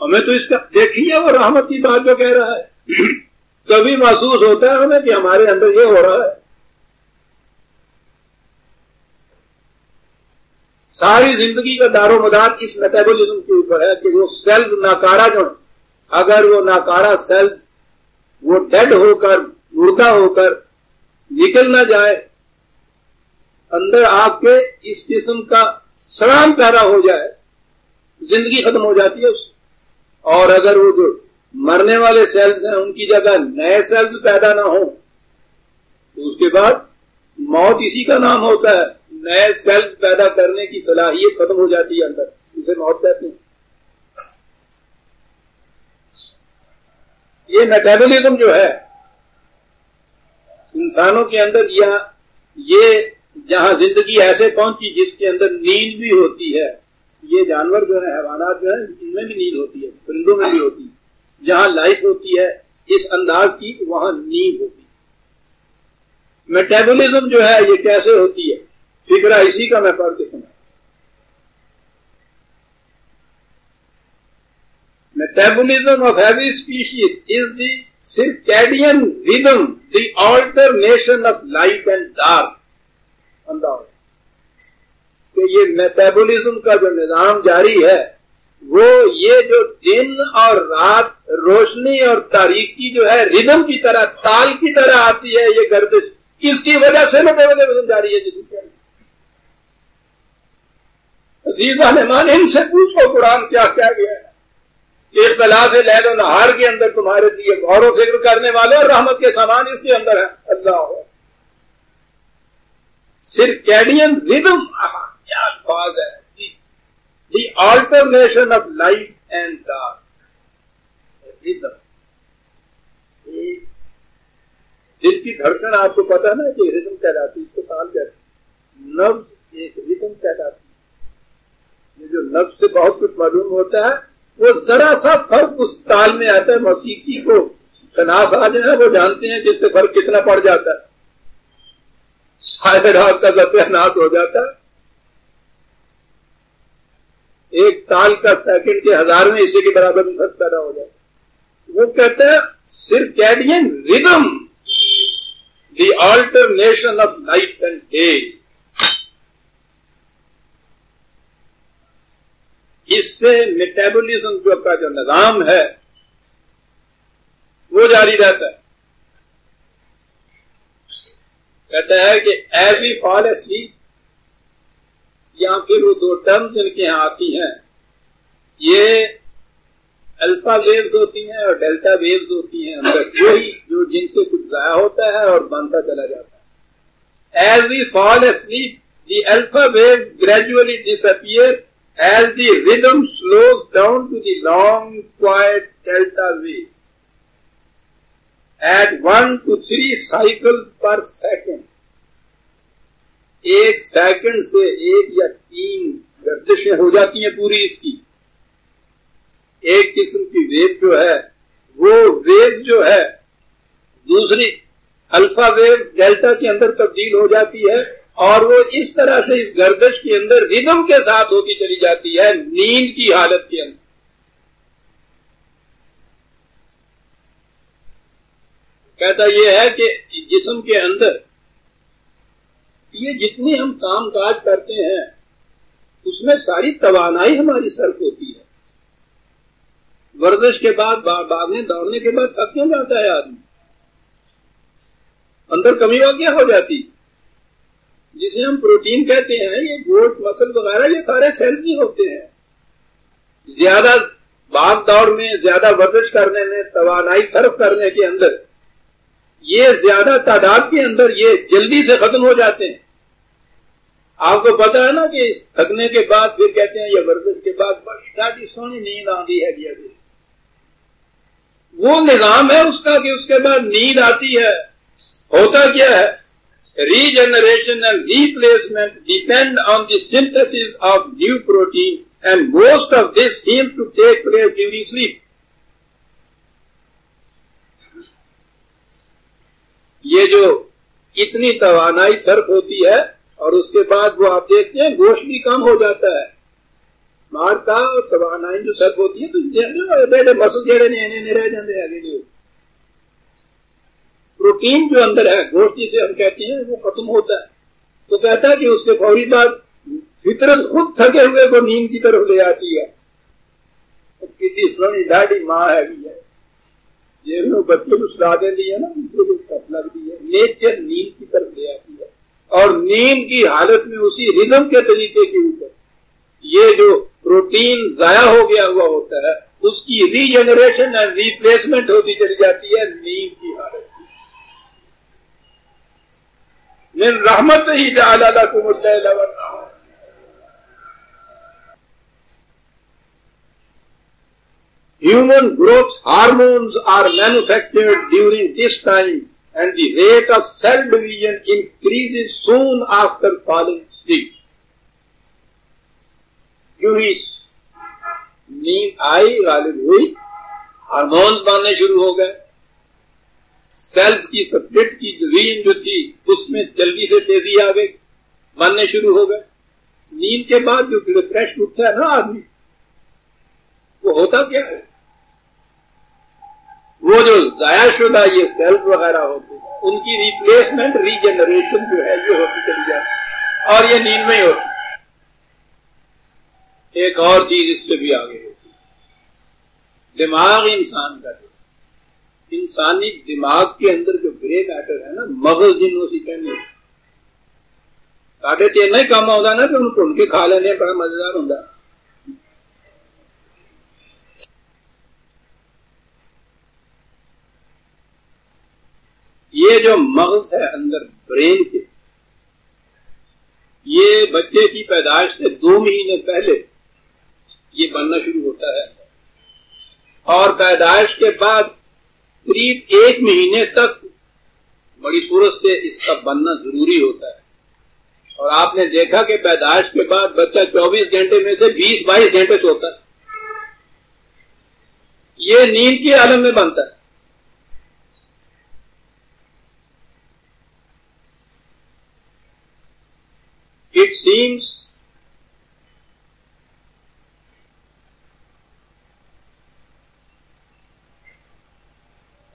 ہمیں تو اس کا، دیکھیے وہ رحمت کی بات جو کہہ رہا ہے۔ کبھی محسوس ہوتا ہے ہمیں کہ ہمارے اندر یہ ہو رہا ہے۔ ساری زندگی کا دار و مدار اس میٹابولزم کے اوپر ہے کہ وہ سیلز ناکارا جو اگر وہ ناکارا سیل وہ ڈیڈ ہو کر، مردہ ہو کر نکل نہ جائے، اندر آپ کے اس قسم کا سلام پیدا ہو جائے، زندگی ختم ہو جاتی ہے اس۔ اور اگر وہ جو مرنے والے سیلز ہیں ان کی جگہ نئے سیلز پیدا نہ ہوں۔ تو اس کے بعد موت اسی کا نام ہوتا ہے۔ نئے سیلز پیدا کرنے کی صلاحیت ختم ہو جاتی ہے اندر۔ اسے موت کہتے ہیں۔ یہ میٹابولزم جو ہے، انسانوں کے اندر یہاں یہ جہاں زندگی ایسے پہنچی جس کے اندر نیند بھی ہوتی ہے۔ یہ جانور جو ہے حیوانات جو ہیں، ان میں بھی نیند ہوتی ہے، پرندوں میں بھی ہوتی ہے۔ جہاں لائف ہوتی ہے، اس انداز کی وہاں نیند ہوتی ہے۔ میٹابولزم جو ہے، یہ کیسے ہوتی ہے؟ فکرہ اسی کا میں پڑھ کے سنا metabolism of heavy species is the circadian rhythm the alternation of light and dark انداز۔ کہ یہ میٹابولزم کا جو نظام جاری ہے وہ یہ جو دن اور رات روشنی اور تاریخی جو ہے ردم کی طرح، تال کی طرح آتی ہے یہ گردش۔ کس کی وجہ سے میٹابولزم جاری ہے؟ جسم کے عزیز مہمان ان سے پوچھو قرآن کیا کیا گیا ہے۔ اختلاف لہل و نہار کے اندر تمہارے لیے غور و فکر کرنے والے اور رحمت کے سامان اس کے اندر ہے اللہ ہو۔ صرف کیڈین ردم کیا الفاظ ہے the alternation of life and dark rhythm دل کی دھڑکن آپ کو پتا نا کہ ردم کہلاتی اس کو تال کہتے نبز ایک ردم کہلاتی یہ جو نبز سے بہت کچھ معلوم ہوتا ہے وہ ذرا سا فرق اس تال میں آتا ہے موسیقی کو شناس آ جائے وہ جانتے ہیں کہ اس سے فرق کتنا پڑ جاتا ہے رات کا ستیہناس ہو جاتا ہے ایک تال کا سیکنڈ کے ہزار میں اسی کے برابر میں فرق پیدا ہو جاتا ہے وہ کہتے ہیں صرف circadian rhythm the alternation of life and day اس سے میٹابولزم جو کا جو نظام ہے، وہ جاری رہتا ہے۔ کہتا ہے کہ ایوری فال سلیپ یا پھر وہ دو ٹرم جن کے یہاں آتی ہیں یہ الفا ویوز ہوتی ہیں اور ڈیلٹا ویوز ہوتی ہیں اندر وہی جو جن سے کچھ ضائع ہوتا ہے اور بنتا چلا جاتا ہے as we fall sleep the alpha waves gradually disappear as the rhythm slows down to the long, quiet delta wave at 1 to 3 cycles per second. ایک سیکنڈ سے ایک یا تین گردشیں ہو جاتی ہیں پوری اس کی۔ ایک قسم کی ویو جو ہے، وہ ویو جو ہے، دوسری الفا ویو ڈیلٹا کے اندر تبدیل ہو جاتی ہے اور وہ اس طرح سے اس گردش کے اندر ردم کے ساتھ ہوتی چلی جاتی ہے، نیند کی حالت کے اندر۔ کہتا یہ ہے کہ جسم کے اندر یہ جتنے ہم کام کاج کرتے ہیں، اس میں ساری توانائی ہماری سرف ہوتی ہے۔ ورزش کے بعد باغنے دوڑنے کے بعد تھک کیوں جاتا ہے آدمی؟ اندر کمی واقع ہو جاتی؟ جسے ہم پروٹین کہتے ہیں، یہ گوشت، مسل وغیرہ، یہ سارے سیلز ہی ہوتے ہیں۔ زیادہ باغ دوڑ میں زیادہ ورزش کرنے میں، توانائی صرف کرنے کے اندر، یہ زیادہ تعداد کے اندر یہ جلدی سے ختم ہو جاتے ہیں۔ آپ کو پتا ہے نا کہ تھکنے کے بعد پھر کہتے ہیں یہ ورزش کے بعد بڑی ساری سونی نیند آتی ہے جی وہ نظام ہے اس کا کہ اس کے بعد نیند آتی ہے۔ ہوتا کیا ہے؟ Regeneration and replacement depend on the synthesis of new protein and most of this seems to take place during sleep. یہ جو اتنی توانائی صرف ہوتی ہے اور اس کے بعد وہ آپ دیکھتے ہیں گوشت بھی کم ہو جاتا ہے۔ مار کا اور توانائی جو صرف ہوتی ہے تو مسل جڑے نہیں رہ جاتے آگے جو۔ پروٹین جو اندر ہے، گوشت جسے ہم کہتے ہیں، وہ ختم ہوتا ہے۔ تو کہتا ہے کہ اس کے فوری بعد فطرت خود تھکے ہوئے کو نیند کی طرف لے آتی ہے۔ کسی سونی ڈاڈی ماں ہے بھی ہے۔ یہ بچوں کو سلا دے دی ہے نا، ان لگ دی ہے۔ نیچر نیند کی طرف لے آتی ہے۔ اور نیند کی حالت میں اسی ردم کے طریقے کے اوپر یہ جو پروٹین ضائع ہو گیا ہوا ہوتا ہے، اس کی ری جنریشن اینڈ ریپلیسمنٹ ہوتی چلی جاتی ہے نیند کی حالت من رحمت ہی جعل لکم اللیل والنہار Human growth hormones are manufactured during this time and the rate of cell division increases soon after falling asleep. ہی نیند آئی غالب ہوئی ہارمونس بننے شروع ہو گئے سیلز کی سبجیکٹ کی ڈویژن جو تھی اس میں جلدی سے تیزی آ گئی ماننے شروع ہو گئے نیند کے بعد جو ریفریش اٹھتا ہے نا آدمی وہ ہوتا کیا ہے وہ جو ضائع شدہ یہ سیلز وغیرہ ہوتے ان کی ریپلیسمنٹ ریجنریشن جو ہے، یہ ہوتی چلی جاتی اور یہ نیند میں ہی ہوتی ایک اور چیز اس سے بھی آگے ہوتی دماغ انسان کا انسانی دماغ کے اندر جو گرے میٹر ہے نا مغل جن اسی کہنے، کاٹے تین کام ہوتا نا کہ ان کو ان کے کھا لینے بڑا مزیدار ہوں یہ جو مغز ہے اندر برین کے، یہ بچے کی پیدائش سے دو مہینے پہلے یہ بننا شروع ہوتا ہے۔ اور پیدائش کے بعد قریب ایک مہینے تک بڑی صورت سے اس کا بننا ضروری ہوتا ہے۔ اور آپ نے دیکھا کہ پیدائش کے بعد بچہ چوبیس گھنٹے میں سے بیس، بائیس گھنٹے سوتا ہے۔ یہ نیند کے عالم میں بنتا ہے۔ It seems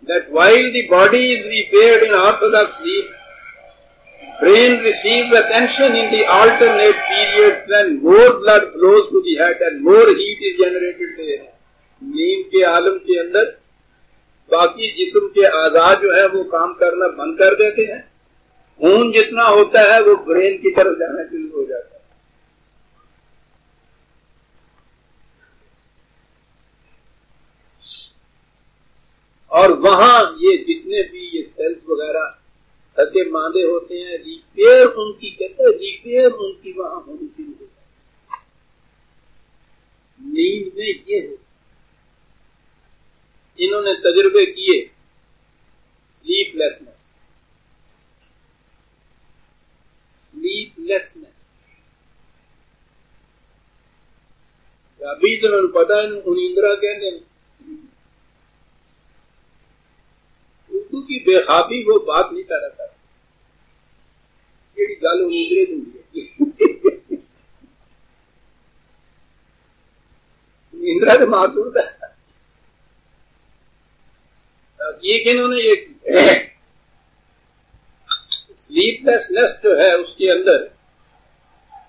that while the body is repaired in orthodox sleep, brain receives attention in the alternate periods when more blood flows to the head and more heat is generated there. نیند کے عالم کے اندر باقی جسم کے آزاد جو ہے وہ کام کرنا بند کر دیتے ہیں خون جتنا ہوتا ہے وہ برین کی طرف جانا شروع ہو اور وہاں یہ جتنے بھی یہ سیلس وغیرہ تھکے ماندے ہوتے ہیں ریپیئر ان کی کہتے ہیں ریپیئر ان کی وہاں ہونی شروع ہو نیند میں یہ ہے۔ انہوں نے تجربے کیے۔ سلیپ لیسنس سلیپ لیسنس ابھی تو میں نے پتا نیندرا کہتے ہیں اردو کی بے خوابی وہ بات نہیں کر رہا گل نیندرے دوں نیندرا تو معصوم ہے۔ یہ کہ انہوں نے یہ سلیپ لیسنس جو ہے اس کے اندر،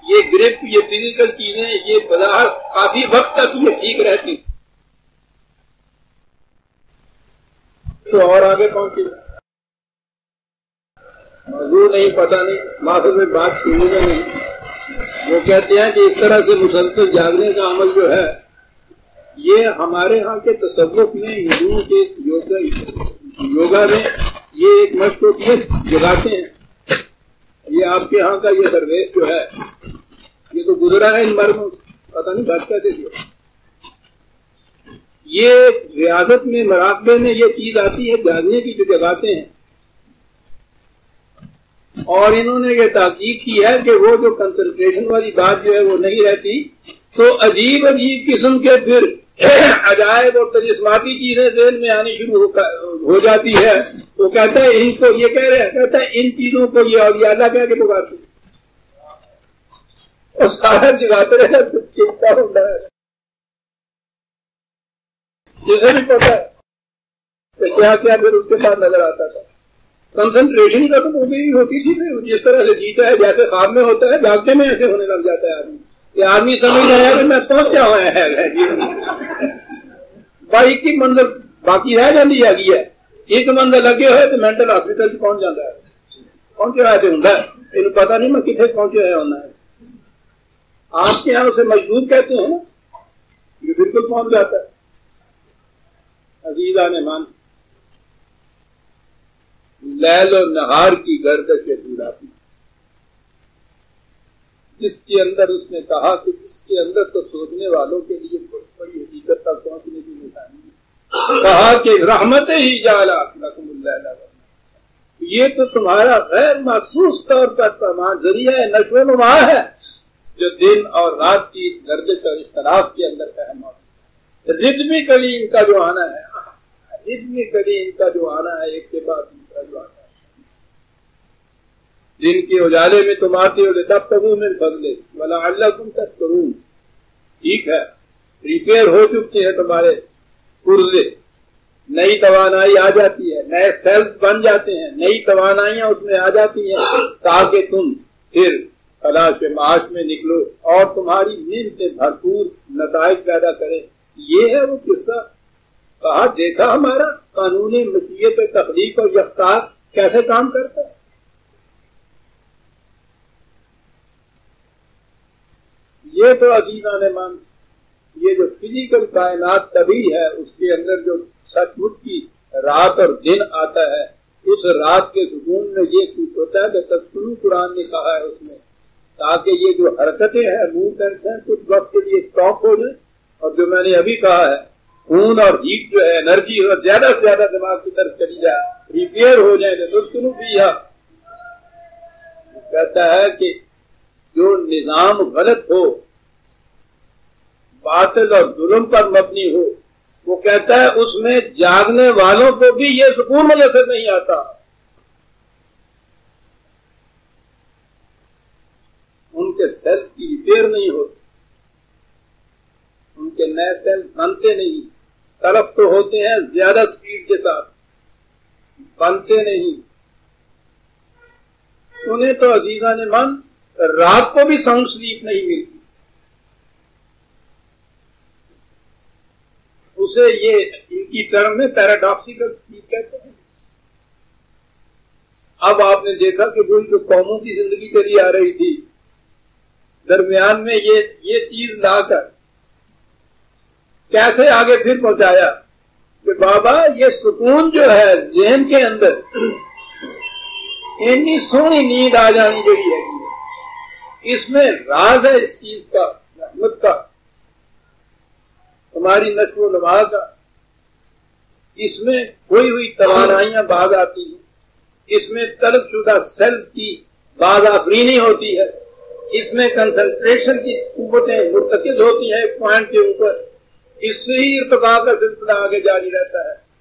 یہ گرپ یہ فزیکل چیزیں، یہ بظاہر کافی وقت تک یہ ٹھیک رہتی۔ تو اور آگے پہنچے موضوع نہیں پتا نہیں معافی میں بات سنی گا نہیں وہ کہتے ہیں کہ اس طرح سے مسلسل جاگنے کا عمل جو ہے، یہ ہمارے ہاں کے تصوف میں ہندوؤں کے یوگا یوگا میں یہ ایک مشق ہوتی جگاتے ہیں۔ یہ آپ کے ہاں کا یہ سروس جو ہے، یہ تو گزرا ہے ان مرم پتا نہیں بات کیسے دیا یہ ریاست میں، مراقبے میں یہ چیز آتی ہے، جاننے کی جو جگاتے ہیں۔ اور انہوں نے یہ تحقیق کی ہے کہ وہ جو کنسنٹریشن والی بات جو ہے وہ نہیں رہتی، تو عجیب عجیب قسم کے پھر عجائب اور تجسماتی چیزیں ذہن میں آنی شروع ہو جاتی ہے۔ وہ کہتا ہے، ان کو یہ کہہ رہے ہیں، کہتا ہے، ان چیزوں کو یہ اولیاء کہہ کے پکارتے اور سارا جگاتے رہے چنتا ہوتا ہے۔ جسے بھی پتا ہے کیا کیا پھر اس کے ساتھ نظر آتا تھا۔ کنسنٹریشن کا تو بھی ہوتی تھی پھر، جس طرح سے جیتا ہے، جیسے خواب میں ہوتا ہے، جاگتے میں ایسے ہونے لگ جاتا ہے آدمی۔ کہ آدمی سمجھ رہا ہے کہ میں پہنچا ہوا ہے۔ بھائی کی منظر باقی رہ جاتی ہے گی ہے۔ ایک منظر لگے ہوئے تو مینٹل ہاسپٹل پہنچ جاتا ہے؟ پہنچے ہوئے تو ہوں یہ پتا نہیں میں کتنے پہنچے ہوئے ہونا ہے۔ آپ کے یہاں اسے مجبور کہتے ہیں، یہ بالکل پہنچ جاتا ہے؟ عزیزہ نے مان لیل و نہار کی گردش دور آتی جس کے اندر اس نے کہا کہ اس کے اندر تو سوچنے والوں کے لیے بہت بڑی حقیقت تک پہنچنے کی نشانی کہا کہ رحمت ہی جالا یہ تو تمہارا غیر مخصوص طور پر ذریعہ نشو نما ہے، جو دن اور رات کی گردش اور اختلاف کے اندر اہم ردمی کلی ان کا جو آنا ہے۔ ردمی کلی ان کا جو آنا ہے، ایک کے بعد دوسرا جو آنا ہے۔ جن کے اجالے میں تم آتے ہو تب تک میں بدلے بلا اللہ تم تک کروں ٹھیک ہے۔ ریپیئر ہو چکے ہیں تمہارے پورزے نئی توانائی آ جاتی ہے۔ نئے سیلس بن جاتے ہیں۔ نئی توانائیاں اس میں آ جاتی ہیں۔ تاکہ تم پھر تلاش معاش میں نکلو اور تمہاری نیند سے بھرپور نتائج پیدا کرے یہ ہے وہ قصہ کہا، دیکھا ہمارا قانونی مشیت تخلیق اور یفتار کیسے کام کرتا ہے؟ یہ تو عزیزہ نے مان، یہ جو فزیکل کائنات تبھی ہے، اس کے اندر جو سچ مچ کی رات اور دن آتا ہے، اس رات کے سکون میں یہ کچھ ہوتا ہے کہ تسکن قرآن نے کہا ہے اس میں، تاکہ یہ جو حرکتیں ہیں موومنٹس ہیں کچھ وقت کے لیے اسٹاپ ہو جائیں، اور جو میں نے ابھی کہا ہے خون اور ہیٹ جو ہے، انرجی زیادہ سے زیادہ دماغ کی طرف چلی جائے ریپیئر ہو جائے تو تسکن بھی کہتا ہے کہ جو نظام غلط ہو، باطل اور ظلم پر مبنی ہو، وہ کہتا ہے اس میں جاگنے والوں کو بھی یہ سکون مجھے نہیں آتا۔ ان کے سیلف کی ریپیئر نہیں ہوتی ان کے نئے سیلف بنتے نہیں۔ طرف تو ہوتے ہیں زیادہ سپیڈ کے ساتھ۔ بنتے نہیں۔ انہیں تو عزیزہ نے من، رات کو بھی ساؤنڈ سلیپ نہیں ملتی۔ اسے یہ ان کی ٹرم میں پیراڈاکسیکل سلیپ کہتے ہیں۔ اب آپ نے دیکھا کہ وہ جو قوموں کی زندگی چلی آ رہی تھی۔ درمیان میں یہ یہ چیز لا کر کیسے آگے پھر پہنچایا کہ بابا، یہ سکون جو ہے ذہن کے اندر اتنی سونی نیند آ جانی جو ہے۔ اس میں راز ہے اس چیز کا، رحمت کا، ہماری نشو و نما کا۔ اس میں کوئی ہوئی توانائیاں باغ آتی ہیں۔ اس میں طلب شدہ سیلف کی باغ آفرینی ہوتی ہے۔ اس میں کنسنٹریشن کی قوتیں مرتکز ہوتی ہیں ایک پوائنٹ کے اوپر۔ اس سے ہی ارتقا کا سلسلہ آگے جاری رہتا ہے۔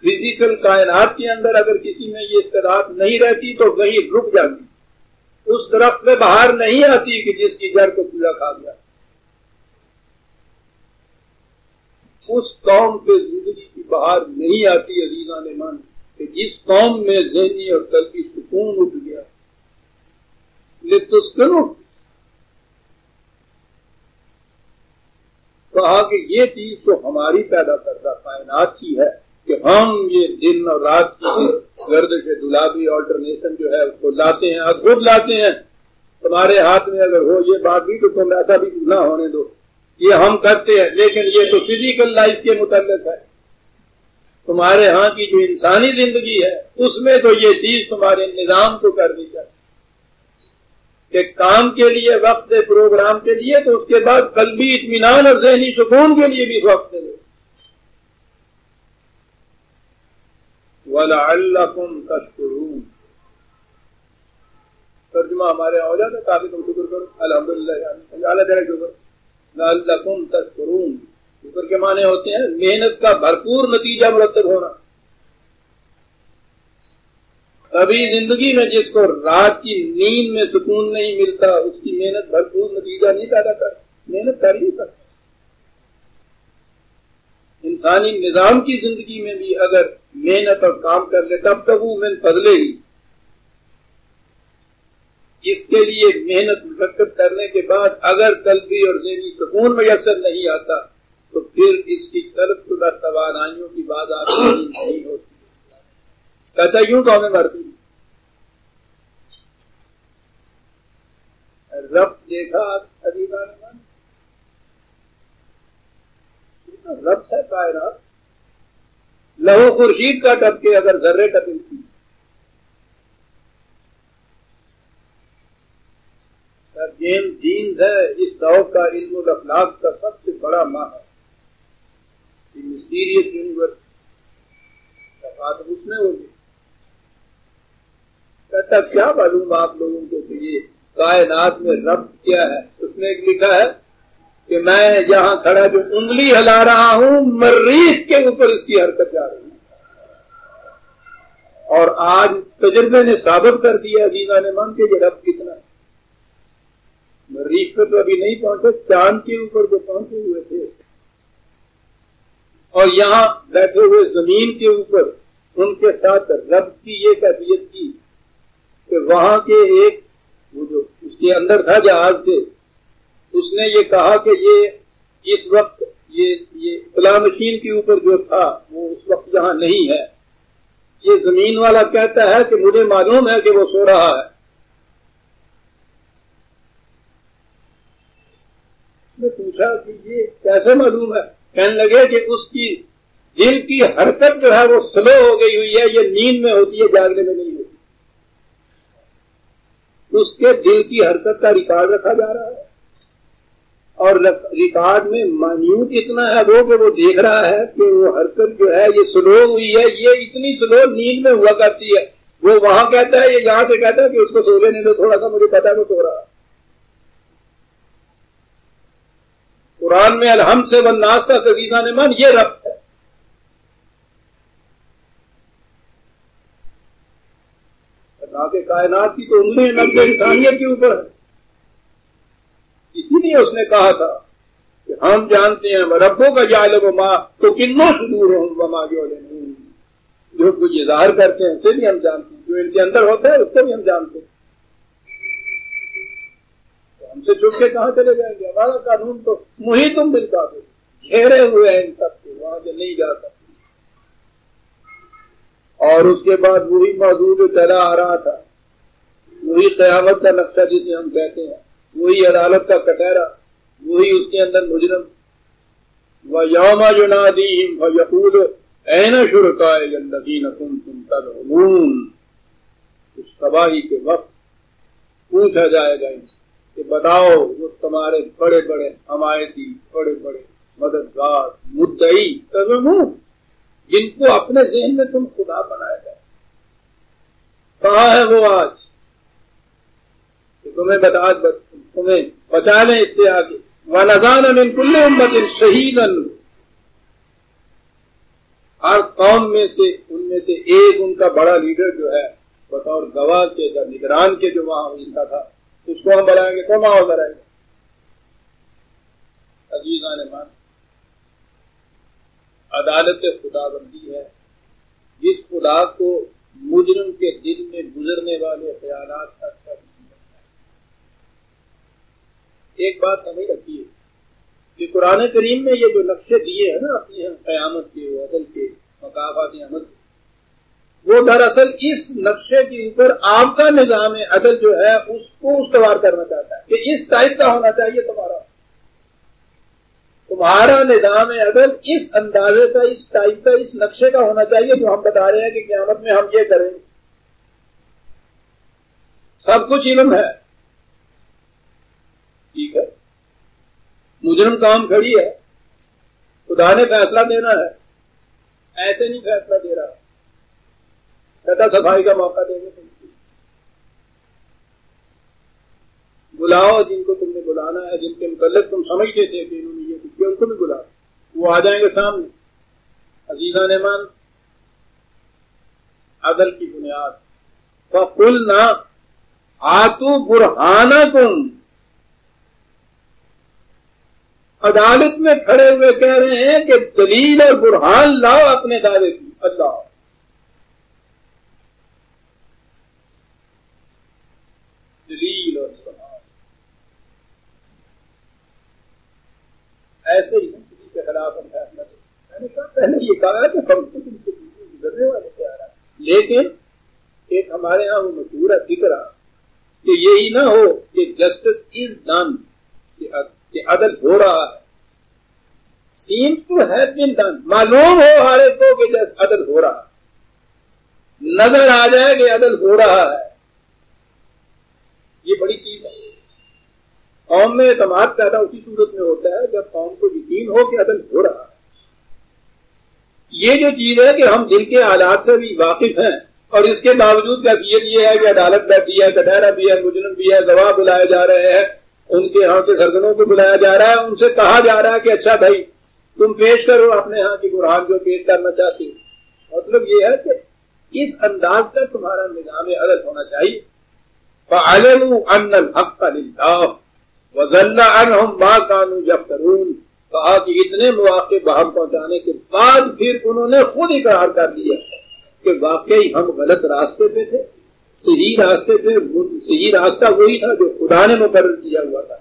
فزیکل کائنات کے اندر اگر کسی میں یہ استعداد نہیں رہتی تو کہیں رک جاتی۔ اس درخت میں باہر نہیں آتی کہ جس کی جڑ کو پورا کھا گیا اس قوم پہ زندگی کی بہار نہیں آتی عزیزہ نے من کہ جس قوم میں ذہنی اور قلبی سکون اٹھ گیا۔ لطف کہا کہ یہ چیز تو ہماری پیدا کردہ کائنات کی ہے کہ ہم یہ دن اور رات کی گردش دلابی آلٹرنیشن جو ہے اس کو لاتے ہیں اور خود لاتے ہیں۔ تمہارے ہاتھ میں اگر ہو یہ بات بھی تو تم ایسا بھی نہ ہونے دو۔ یہ ہم کرتے ہیں، لیکن یہ تو فزیکل لائف کے متعلق ہے۔ تمہارے ہاں کی جو انسانی زندگی ہے، اس میں تو یہ چیز تمہارے نظام کو کرنی چاہیے کہ کام کے لیے وقت دے پروگرام کے لیے، تو اس کے بعد قلبی اطمینان اور ذہنی سکون کے لیے بھی وقت دے والا اللہ کم ترجمہ ہمارے اوجا تھا کافی تم شکر کرو۔ الحمد للہ اللہ تعالیٰ شکر۔ لعلکم تذکرون شکر کے معنی ہوتے ہیں، محنت کا بھرپور نتیجہ مرتب ہونا۔ کبھی زندگی میں جس کو رات کی نیند میں سکون نہیں ملتا، اس کی محنت بھرپور نتیجہ نہیں پیدا کر محنت کر ہی سکتا۔ انسانی نظام کی زندگی میں بھی اگر محنت اور کام کر لے، تب تک وہ من بدلے ہی اس کے لیے محنت مشقت کرنے کے بعد اگر قلبی اور ذہنی سکون میسر نہیں آتا، تو پھر اس کی طرف شدہ توانائیوں کی بات آتی نہیں ہوتی۔ کہتا یوں تو ہمیں مرتی رب دیکھا رب ہے کائرات لہو خورشید کا ٹپ کے اگر ذرے کا دل کی جیم جینز ہے، اس دور کا علم الاخلاق کا سب سے بڑا ماہ ہے۔ مسٹیریس یونیورس بات اس میں ہوگی۔ کہتا کیا معلوم آپ لوگوں کو کہ یہ کائنات میں رب کیا ہے؟ اس نے ایک لکھا ہے کہ میں یہاں کھڑا جو انگلی ہلا رہا ہوں مریض کے اوپر اس کی حرکت جا رہی ہے۔ اور آج تجربے نے ثابت کر دیا عزیزہ نے مان کے یہ رب کتنا ہے۔ مریض پہ تو ابھی نہیں پہنچے، چاند کے اوپر جو پہنچے ہوئے تھے۔ اور یہاں بیٹھے ہوئے زمین کے اوپر ان کے ساتھ رب کی یہ کیفیت کی کہ وہاں کے ایک وہ جو اس کے اندر تھا جہاز کے، اس نے یہ کہا کہ یہ اس وقت یہ یہ فلاں مشین کے اوپر جو تھا، وہ اس وقت یہاں نہیں ہے۔ یہ زمین والا کہتا ہے کہ مجھے معلوم ہے کہ وہ سو رہا ہے۔ نے پوچھا کہ یہ کیسے معلوم ہے؟ کہنے لگے کہ اس کی دل کی حرکت جو ہے وہ سلو ہو گئی ہوئی ہے، یہ نیند میں ہوتی ہے، جاگنے میں نہیں۔ ہوتی اس کے دل کی حرکت کا ریکارڈ رکھا جا رہا ہے۔ اور ریکارڈ میں مانیوٹ اتنا ہے وہ کہ وہ دیکھ رہا ہے کہ وہ حرکت جو ہے یہ سلو ہوئی ہے، یہ اتنی سلو نیند میں ہوا کرتی ہے۔ وہ وہاں کہتا ہے، یہ یہاں سے کہتا ہے کہ اس کو سو لینے دو، تھوڑا سا مجھے پتا ہے سو رہا قرآن میں الحمد سے بنناس کا قزیزہ نے من یہ ربط ہے اللہ کے کائنات کی تو انگلی نبز انسانیت کے اوپر۔ ہے اسی لیے اس نے کہا تھا کہ ہم جانتے ہیں ربوں کا جال و ماں تو کنوں سدور ہوں وما جو جو کچھ اظہار کرتے ہیں، اسے بھی ہم جانتے ہیں۔ جو ان کے اندر ہوتا ہے، اس کو بھی ہم جانتے ہیں۔ ہم سے چھپ کے کہاں چلے جائیں گے؟ ہمارا قانون تو وہی تم دل گھیرے ہوئے ہیں ان سب کے۔ وہاں سے نہیں جا سکتے اور اس کے بعد وہی موجود چلا آ رہا تھا۔ وہی قیامت کا نقشہ جسے ہم کہتے ہیں۔ وہی عدالت کا کٹہرا وہی اس کے اندر مجرم۔ وہ یوما جو نادیم یقول این اس تباہی کے وقت پوچھا جائے گا ان سے کہ بتاؤ وہ تمہارے بڑے بڑے حمایتی، بڑے بڑے مددگار، مدعی جن کو اپنے ذہن میں تم خدا بنایا جائے کہاں ہے وہ آج؟ کہ تمہیں بتا تمہیں بچا لیں اس سے آگے۔ من کل امت شہید ہر قوم میں سے، ان میں سے ایک ان کا بڑا لیڈر جو ہے، بطور گواہ کے نگران کے جو وہاں ان کا تھا۔ اس کو ہم بنائیں گے تو ماحول بنائیں گے؟ عزیزان مان عدالت خدا بندی ہے۔ جس خدا کو مجرم کے دل میں گزرنے والے خیالات کا ایک بات سمجھ رکھیے کہ قرآن کریم میں یہ جو نقشے دیے ہیں نا اپنی قیامت کے عدل کے مقابات عمل کے، وہ دراصل اس نقشے کے اوپر آپ کا نظام عدل جو ہے، اس کو استوار کرنا چاہتا ہے کہ اس ٹائپ کا ہونا چاہیے تمہارا۔ تمہارا نظام عدل اس اندازے کا، اس ٹائپ کا، اس نقشے کا ہونا چاہیے جو ہم بتا رہے ہیں کہ قیامت میں ہم یہ کریں۔ سب کچھ علم ہے۔ ٹھیک ہے۔ مجرم کام کھڑی ہے۔ خدا نے فیصلہ دینا ہے۔ ایسے نہیں فیصلہ دے رہا۔ کہتا صفائی کا موقع دیں گے بلاؤ جن کو تم نے بلانا ہے، جن کے متعلق تم سمجھتے تھے کہ انہوں نے یہ ان کو بھی بلا۔ وہ آ جائیں گے سامنے۔ عزیزہ نعمان عدل کی بنیاد۔ کل نہ آتو برہانہ تم عدالت میں کھڑے ہوئے کہہ رہے ہیں کہ دلیل اور برہان لاؤ اپنے دعوے کی۔ اللہ۔ ایسے ہی کسی کے خلاف ہم فیصلہ میں نے کہا، پہلے یہ کہا کہ ہم کو تم سے گزرنے والے کیا رہا۔ لیکن ایک ہمارے ہاں وہ مشہور ہے فکر کہ یہی نہ ہو کہ جسٹس از ڈن کہ عدل ہو رہا ہے۔ Seem to have been done. معلوم ہو ہر ایک کو کہ عدل ہو رہا ہے۔ نظر آ جائے کہ عدل ہو رہا ہے۔ یہ بڑی قوم میں اعتماد پیدا اسی صورت میں ہوتا ہے جب قوم کو یقین ہو کہ عدل ہو رہا ہے۔ یہ جو چیز ہے کہ ہم دل کے حالات سے بھی واقف ہیں اور اس کے باوجود کیفیت یہ ہے کہ عدالت بیٹھی ہے کٹہرا بھی ہے، مجرم بھی ہے گواہ بلائے جا رہے ہیں، ان کے ہاں کے سرگنوں کو بلایا جا رہا ہے، ان سے کہا جا رہا ہے کہ اچھا بھائی، تم پیش کرو اپنے ہاں کی برہان جو پیش کرنا چاہتی مطلب یہ ہے کہ اس انداز کا تمہارا نظام عدل ہونا چاہیے۔ الحق للہ ماں کانو جب کرون کہا کہ اتنے مواقع باہر پہنچانے کے بعد پھر انہوں نے خود اقرار کر دیا کہ واقعی ہم غلط راستے پہ تھے۔ صحیح راستے پہ صحیح راستہ وہی تھا جو خدا نے مقرر کیا ہوا تھا۔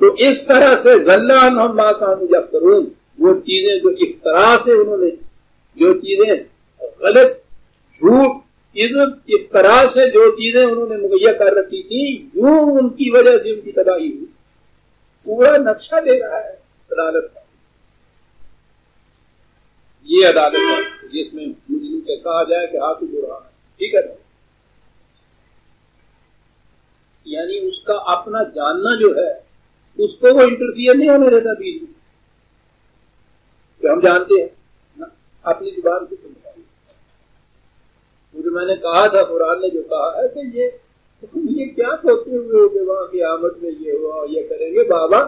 تو اس طرح سے غلہ ہم ماکان جب کروں وہ چیزیں جو افطرا سے انہوں نے جو چیزیں غلط، جھوٹ، عزت افطرا سے جو چیزیں انہوں نے مہیا کر رکھی تھی یوں ان کی وجہ سے ان کی تباہی ہوئی۔ پورا نقشہ دے رہا ہے عدالت کا۔ یہ عدالت ہے جس میں مجھے سے کہا جائے کہ ہاتھ جو رہا ہے۔ ٹھیک ہے۔ یعنی اس کا اپنا جاننا جو ہے، اس کو وہ انٹرفیئر نہیں ہونے دیتا بیچ میں کہ ہم جانتے ہیں۔ اپنی زبان سے مجھے میں نے کہا تھا، قرآن نے جو کہا ہے کہ یہ یہ کیا سوچتے ہوئے کہ وہاں کی آمد میں یہ ہوا یہ کریں گے؟ بابا،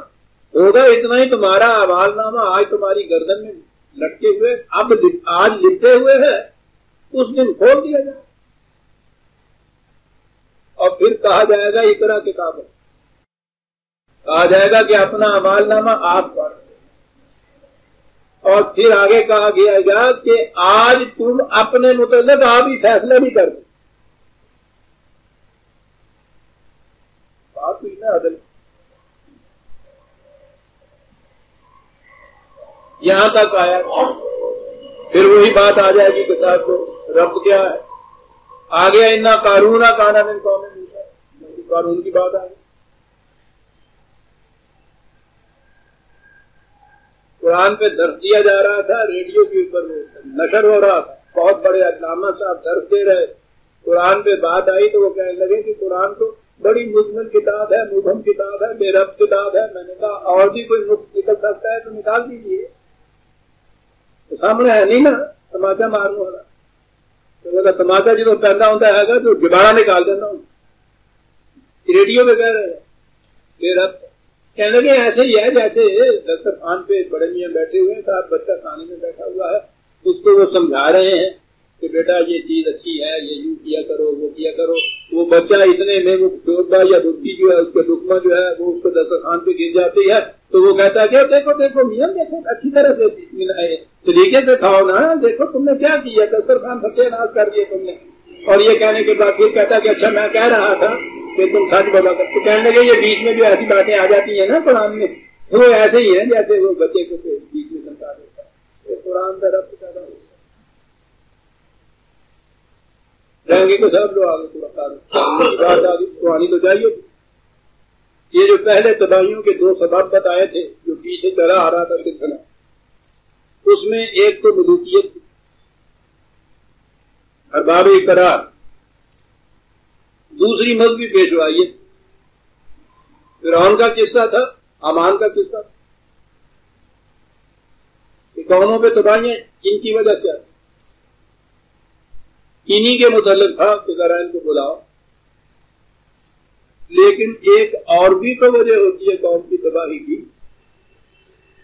ہوگا اتنا ہی تمہارا آواز نامہ، آج تمہاری گردن میں لٹکے ہوئے، اب آج لکھتے ہوئے ہیں، اس دن کھول دیا جائے۔ اور پھر کہا جائے گا اکرا کتاب کہا جائے گا کہ اپنا امال نامہ آپ پڑھ اور پھر آگے کہا گیا گا کہ آج تم اپنے متعلق آپ ہی فیصلہ بھی کر دو۔ بات ہوئی نا عدل یہاں تک آیا۔ پھر وہی بات آ جائے گی کتاب کو رب کیا ہے۔ آ گیا اتنا قانون کانا میں کون قانون کی بات آ گئی۔ قرآن پہ درس دیا جا رہا تھا، ریڈیو کے اوپر نشر ہو رہا تھا۔ بہت بڑے علامہ صاحب درس دے رہے۔ قرآن پہ بات آئی تو وہ کہنے لگے کہ قرآن تو بڑی مزمن کتاب ہے، مبہم کتاب ہے، بے رب کتاب ہے۔ میں نے کہا، اور بھی کوئی نقص نکل سکتا ہے تو نکال دیجیے تو سامنے ہے نہیں نا تماچا مارنے ہاں۔ والا تماچا جدو پیدا ہوتا ہے گا تو دوبارہ نکال دینا ہوں۔ ریڈیو پہ کہہ رہے ہیں بے رب کہنے لگے، ایسے ہی ہے جیسے دستر خان پہ بڑے میاں بیٹھے ہوئے ہیں۔ صاحب بچہ کھانے میں بیٹھا ہوا ہے۔ اس کو وہ سمجھا رہے ہیں کہ بیٹا، یہ چیز اچھی ہے، یہ یوں کیا کرو، وہ کیا کرو۔ وہ بچہ اتنے میں وہ ڈوبا یا ڈبکی جو ہے، اس کا ڈکما جو ہے، وہ اس کو دستر خان پہ گر جاتی ہے تو وہ کہتا ہے کہ دیکھو دیکھو، میاں، دیکھو، اچھی طرح سے طریقے سے کھاؤ نا، دیکھو، تم نے کیا کیا؟ دستر خان ستیہ ناش کر دیے تم نے۔ اور یہ کہنے کے بعد پھر کہتا کہ اچھا میں کہہ رہا تھا کہ تم سچ بولا کر تو کہنے لگے، یہ بیچ میں جو ایسی باتیں آ جاتی ہیں نا قرآن میں، وہ ایسے ہی ہیں جیسے وہ بچے کو بیچ میں سنتا دیتا ہے۔ قرآن کا رب پیدا ہوتا گے تو سب لوگ آگے تو چاہیے۔ یہ جو پہلے تباہیوں کے دو سبب بتائے تھے، جو پیچھے چلا آ رہا تھا سلسلہ۔ اس میں ایک تو ملوکیت ارباب قرار دوسری مذہبی پیشوائی۔ فرعون کا قصہ تھا، امان کا قصہ۔ تھا قوموں پہ تباہیاں ان کی وجہ کیا انہی کے متعلق تھا کہ ذرا ان کو بلاؤ۔ لیکن ایک اور بھی تو وجہ ہوتی ہے قوم کی تباہی کی،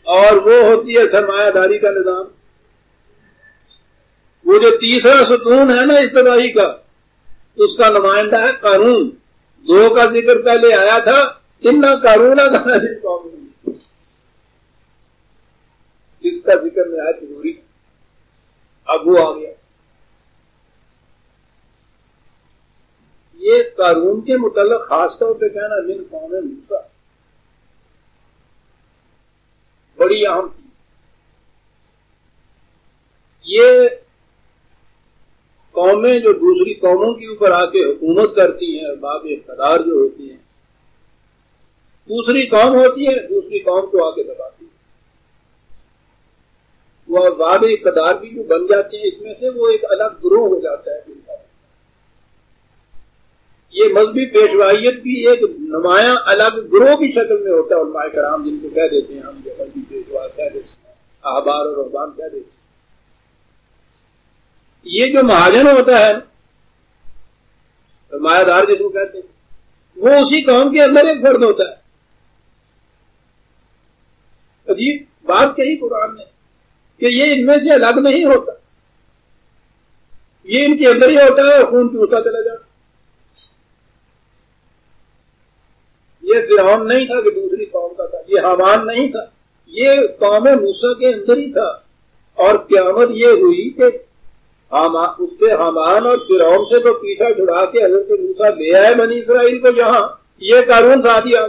اور وہ ہوتی ہے سرمایہ داری کا نظام۔ وہ جو تیسرا ستون ہے نا اس تباہی کا، اس کا نمائندہ ہے قانون دو کا ذکر پہلے آیا تھا تین قانون جس کا ذکر میں آیا ضروری اب وہ آ گیا۔ یہ قانون کے متعلق خاص طور پہ کہنا من قوم موسا بڑی اہم تھی یہ قومیں جو دوسری قوموں کے اوپر آ کے حکومت کرتی ہیں، باب اقتدار جو ہوتی ہیں، دوسری قوم ہوتی ہے دوسری قوم کو آ کے دباتی ہے وہ باب اقتدار بھی جو بن جاتی ہیں اس میں سے وہ ایک الگ گروہ ہو جاتا ہے۔ یہ مذہبی پیشوائیت بھی ایک نمایاں الگ گروہ کی شکل میں ہوتا ہے، علماء کرام جن کو کہہ دیتے ہیں، ہم جو مذہبی پیشوا کہہ دیتے ہیں، احبار اور رحبان کہہ دیتے ہیں۔ یہ جو مہاجن ہوتا ہے مایا دار جس کو کہتے ہیں، وہ اسی قوم کے اندر ایک فرد ہوتا ہے۔ عجیب بات کہی قرآن نے کہ یہ ان میں سے الگ نہیں ہوتا۔ یہ ان کے اندر ہی ہوتا ہے اور خون چوستا چلا جاتا یہ فرعون نہیں تھا کہ دوسری قوم کا تھا، یہ حمان نہیں تھا۔ یہ قوم موسا کے اندر ہی تھا۔ اور قیامت یہ ہوئی کہ اس سے حامان اور فرعون سے تو پیچھا چھڑا کے حضرت موسا لے آئے بنی اسرائیل کو یہاں۔ یہ قانون ساتھ ہی آ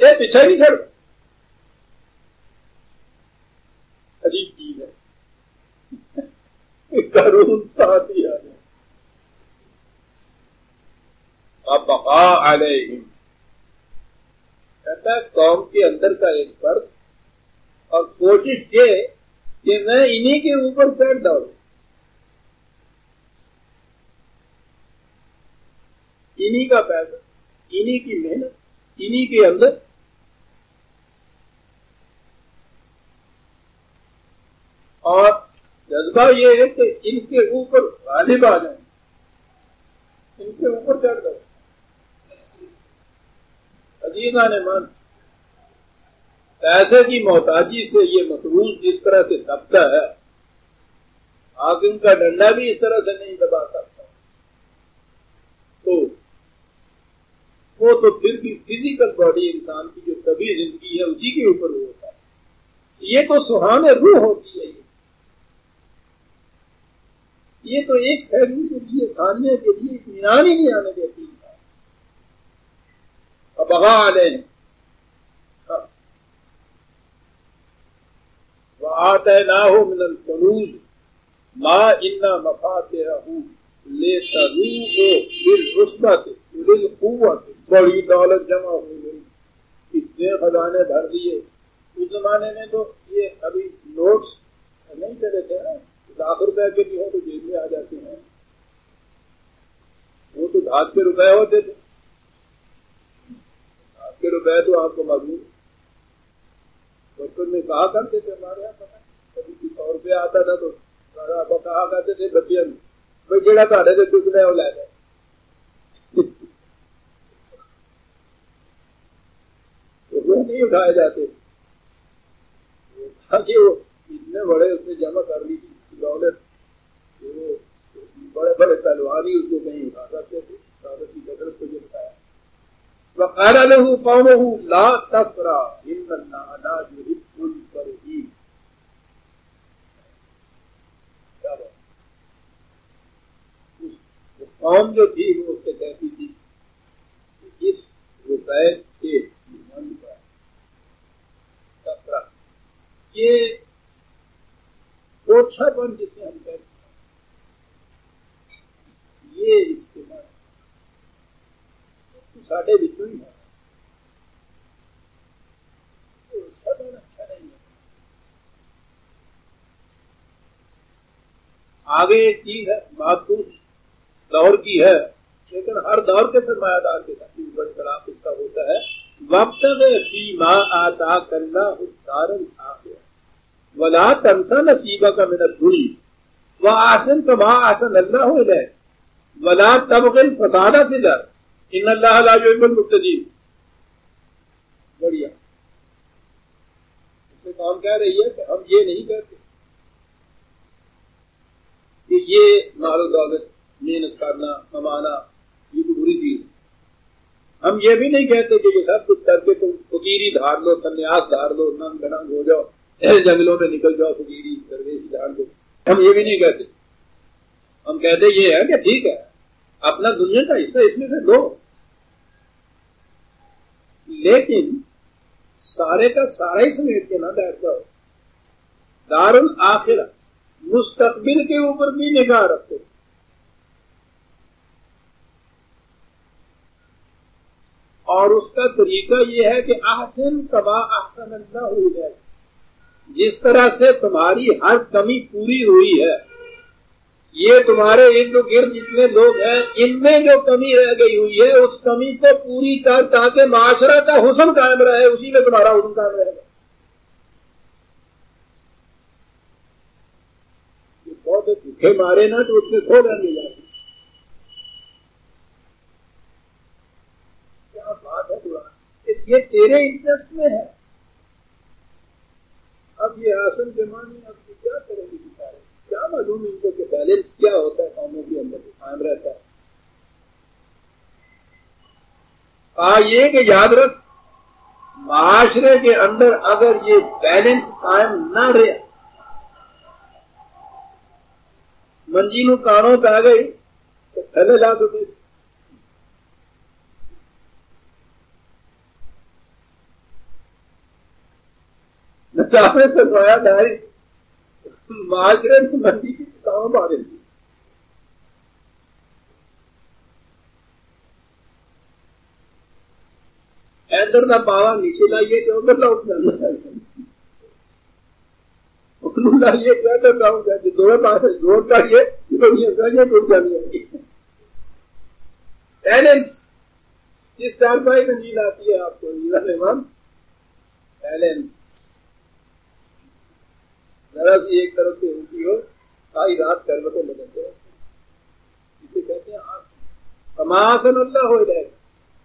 یہ پیچھے بھی چڑھ عجیب چیز ہے۔ [LAUGHS] قانون ساتھ ہی آ اب بقا علیہم کہتا ہے قوم کے اندر کا ایک فرق اور کوشش یہ کہ میں انہی کے اوپر چڑھ ڈالوں انہی کا پیسہ، انہی کی محنت، انہی کے اندر۔ اور جذبہ یہ ہے کہ ان کے اوپر غالب آ جائیں۔ ان کے اوپر چڑھ جاؤ عزیزہ نے مان پیسے کی محتاجی سے یہ مقروض جس طرح سے دبتا ہے حاکم کا ڈنڈا بھی اس طرح سے نہیں دبا سکتا۔ تو وہ تو پھر بھی فزیکل باڈی انسان کی جو طبی زندگی ہے، اسی کے اوپر وہ ہوتا ہے۔ یہ تو سہانے روح ہوتی ہے۔ یہ تو ایک سیکنڈ کے لیے ساننے کے لیے اطمینان ہی نہیں آنے دیتی۔ بغا آنے وآتيناه من الكنوز ما إن مفاتحه لتنوء بالعصبة للقوة۔ بڑی دولت جمع ہو گئی۔ اتنے خزانے بھر دیے۔ اس زمانے میں تو یہ ابھی نوٹس نہیں چلے تھے نا۔ لاکھ روپے کے بھی ہو تو جیب میں آ جاتے ہیں۔ وہ تو دھات کے روپے ہوتے تھے۔ دھات کے روپے تو آپ کو معلوم ڈاکٹر نے کہا کرتے تھے ہمارے یہاں پتا کبھی طور پہ آتا تھا تو آپ کہا کرتے تھے بچے بھائی جہاں تھوڑے سے ٹکڑے وہ لے جائے نہیں اٹھائے جاتے؟ تاکہ وہ اتنے بڑے اس نے جمع کر لی تھی دولت۔ بڑے بڑے پہلوان ہی اس کو نہیں اٹھا سکتے تھے۔ دولت کی قدرت کو یہ وقال له قومه لا تفرا ان الله لا يحب الفرحين. قوم جو تھی، وہ اس سے کہتی تھی اس روپئے کے من کا یہ اوچھا پن جسے ہم کہتے ہیں. یہ استعمال ساڈے بچوں ہی آگے ایک چیز ہے محدود دور کی ہے لیکن ہر دور کے سرمایہ دار کے ساتھ بڑے خلاف اس کا ہوتا ہے وقت میں ماں آتا کرنا ولا تنسا نصیبہ کا میرا دھنی وہ آسن تو ماں آسن اللہ ہو جائے ولا تب گئی فسادہ سے در ان اللہ علیہ المتدین۔ بڑھیا۔ اس سے کام کہہ رہی ہے کہ ہم یہ نہیں کہتے کہ یہ مال و دولت، محنت کرنا، کمانا، یہ کوئی بری چیز ہم یہ بھی نہیں کہتے کہ یہ سب کچھ کر کے تم فکیری دھار لو، سنیاس دھار لو، ننگ گنگ ہو جاؤ، جنگلوں میں نکل جاؤ فکیری درویشی دھار دو ہم یہ بھی نہیں کہتے۔ ہم کہتے یہ ہے کہ ٹھیک ہے، اپنا دنیا کا حصہ اس میں سے دو۔ لیکن سارے کا سارا ہی سمیٹ کے نہ بیٹھ جاؤ۔ دار الآخرہ مستقبل کے اوپر بھی نگاہ رکھو۔ اور اس کا طریقہ یہ ہے کہ احسن کبا احسن اللہ ہو جائے۔ جس طرح سے تمہاری ہر کمی پوری ہوئی ہے یہ تمہارے ارد گرد جتنے لوگ ہیں، ان میں جو کمی رہ گئی ہوئی ہے، اس کمی کو پوری کر تاکہ معاشرہ کا حسن قائم رہے، اسی میں تمہارا حسن قائم رہے گا۔ بہت بھوکے مارے نا تو اس میں کھو لے جاتے کیا بات ہے یہ تیرے انٹرسٹ میں ہے۔ اب یہ آسن جمانے اب کیا معلوم ان کو کہ بیلنس کیا ہوتا ہے قوموں کے اندر؟ قائم رہتا ہے۔ آ، یہ کہ یاد رکھ، معاشرے کے اندر اگر یہ بیلنس قائم نہ رہے منجی کانوں پہ آ گئی، تو تھلے لا دو نچاوے سے سویا داری معاشرے میں منجی کی کام پا ادھر کا پاوا نیچے لائیے کہ ادھر کا اٹھ جانا لائیے کیا کرتا ہوں کہ دونوں پاس جوڑ کریے تو یہ چاہیے ٹوٹ جانی بیلنس کس چار پائی نیند آتی ہے آپ کو؟ نیلا مہمان بیلنس ذرا سی ایک طرف سے اونچی ہو، ساری رات کروٹیں بدلتے اسے کہتے ہیں آسن۔ کماسن اللہ ہو جائے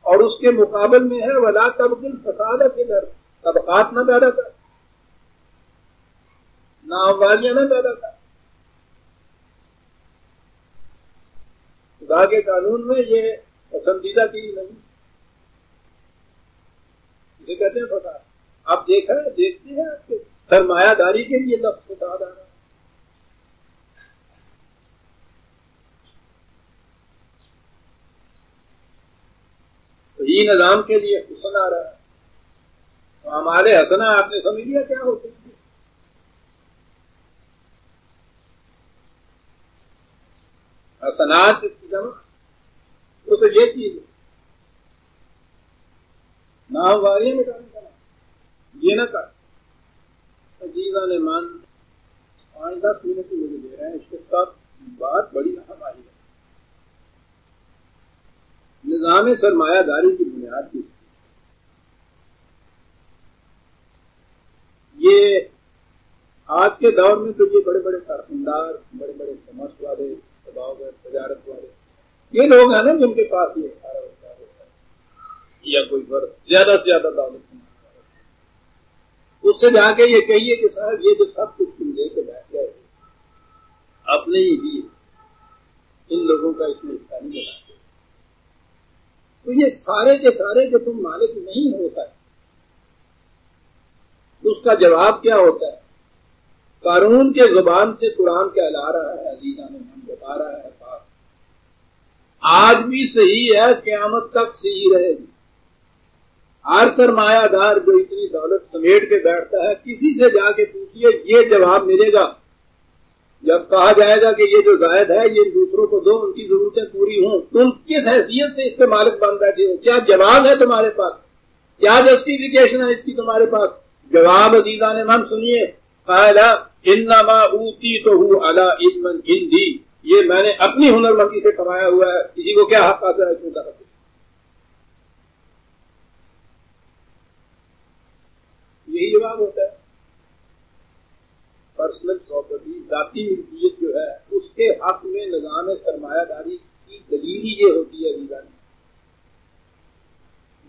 اور اس کے مقابل میں ہے، ولا تبدیل فساد کے در طبقات نہ پیدا کر نہ نہ پیدا کر خدا کے قانون میں یہ پسندیدہ چیز نہیں۔ اسے کہتے ہیں فساد۔ آپ دیکھا، دیکھتے ہیں آپ کے سرمایہ داری کے لیے لفظ فساد آ رہا نظام کے لیے حسن آ رہا ہے۔ تو ہمارے حسنا آپ نے سمجھ لیا کیا ہوتے ہیں حسنات کی جمع۔ وہ تو یہ چیز ہے۔ نام والی میں کام کرنا یہ نہ کر۔ عجیبہ نے مان پانچ دس منٹ مجھے دے رہے ہیں، اس کے ساتھ بات بڑی اہم آئی ہے۔ نظام سرمایہ داری کی بنیاد کی۔ یہ آج کے دور میں تو یہ بڑے بڑے کارخاندار بڑے بڑے سماج والے تجارت والے، یہ لوگ ہیں نا جن کے پاس یہ سارا ہوتا ہے۔ یا کوئی فرق زیادہ سے زیادہ دولت۔ اس سے جا کے یہ کہیے کہ صاحب، یہ جو سب کچھ تم لے کے بیٹھ گئے، اپنے ہی ان لوگوں کا اس میں حصہ نہیں بنا تو یہ سارے کے سارے جو تم مالک نہیں ہو سکتے، اس کا جواب کیا ہوتا ہے؟ قانون کے زبان سے قرآن کہلا رہا ہے، عزیزہ نے ہم بتا رہا ہے آج بھی صحیح ہے، قیامت تک صحیح رہے گی۔ ہر سرمایہ دار جو اتنی دولت سمیٹ کے بیٹھتا ہے، کسی سے جا کے پوچھیے یہ جواب ملے گا۔ جب کہا جائے گا کہ یہ جو زائد ہے، یہ دوسروں کو دو، ان کی ضرورتیں پوری ہوں۔ تم کس حیثیت سے اس کے مالک بن بیٹھے ہو؟ کیا جواب ہے تمہارے پاس؟ کیا جسٹیفیکیشن ہے اس کی تمہارے پاس؟ جواب عزیزہ نے من سنیے انما اوتی تو ہوں اللہ علم ہندی یہ میں نے اپنی ہنر مندی سے کمایا ہوا ہے۔ کسی کو کیا حق حاصل ہے؟ کیوں طرف یہی جواب ہوتا ہے۔ پرسنل پراپرٹی ذاتی ملکیت جو ہے، اس کے حق میں نظام سرمایہ داری کی دلیل ہی یہ ہوتی ہے ریزا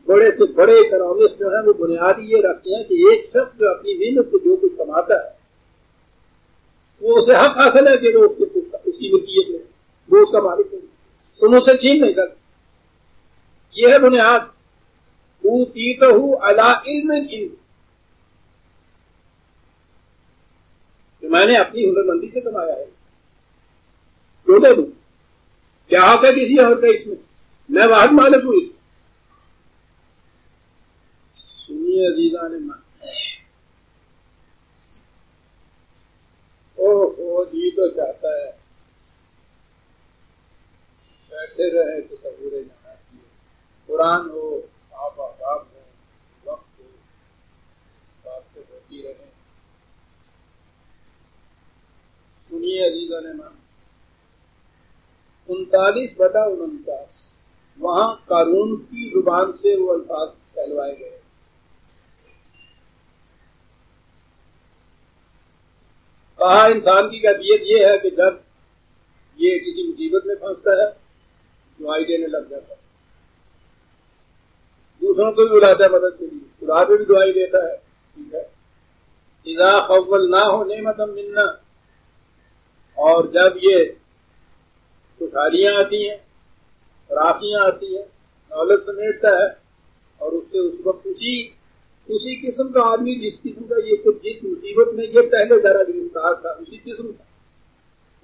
بڑے سے بڑے اکنامسٹ جو ہیں، وہ بنیاد یہ رکھتے ہیں کہ ایک شخص جو اپنی محنت سے جو کچھ کماتا ہے، وہ اسے حق حاصل ہے کہ وہ اس کی ملکیت میں وہ اس کا مالک نہیں، تم اسے چھین نہیں سکتے۔ یہ ہے بنیاد۔ وہ علم علم میں نے اپنی ہنر مندی سے کمایا ہے۔ کیوں دے دوں؟ کیا حق ہے کسی اور کا اس میں؟ میں واحد مالک ہوں سنیے عزیزہ نے مان او جی تو چاہتا ہے۔ بیٹھے رہے تو تصویریں جانا قرآن ہو آپ آباد ہو وقت ہو بات سے ہوتی رہے سنیے عزیزہ نے مان انتالیس بٹا انچاس وہاں قانون کی زبان سے وہ الفاظ پھیلوائے گئے۔ کہا انسان کی کیفیت یہ ہے کہ جب یہ کسی مصیبت میں پھنستا ہے دعائی دینے لگ جاتا ہے۔ دوسروں کو بھی بلاتا ہے مدد کے لیے۔ خدا پہ بھی دعائی دیتا ہے۔ ٹھیک ہے۔ اذا قول نہ ہو نعمت ملنا اور جب یہ خوشحالیاں آتی ہیں رافیاں آتی ہیں، دولت سمیٹتا ہے اور اس سے اس وقت اسی اسی قسم کا آدمی جس قسم کا یہ کچھ، جس مصیبت میں یہ پہلے ذرا گرفتار تھا، اسی قسم کا۔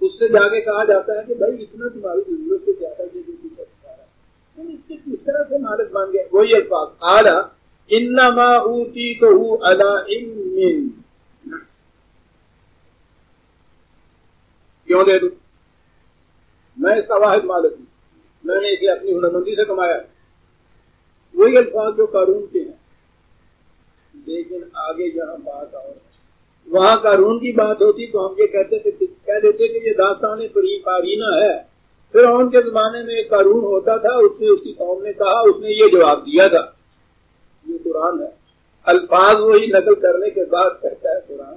اس سے جا کے کہا جاتا ہے کہ بھائی اتنا تمہاری ضرورت سے زیادہ یہ جو کچھ رہا ہے اس کے کس طرح سے مالک بن گئے؟ وہی الفاظ۔ اعلیٰ انما اوتی تو علم۔ کیوں دے دوں؟ میں اس کا واحد مالک ہوں۔ میں نے اسے اپنی ہنرمندی سے کمایا۔ وہی الفاظ جو قانون کے ہیں۔ لیکن آگے جہاں بات اور وہاں قانون کی بات ہوتی تو ہم یہ کہتے تھے، کہہ دیتے کہ یہ داستان پری پارینہ ہے۔ پھر ان کے زمانے میں ایک قانون ہوتا تھا، اس نے اسی قوم نے کہا، اس نے یہ جواب دیا تھا۔ یہ قرآن ہے۔ الفاظ وہی نقل کرنے کے بعد کہتا ہے قرآن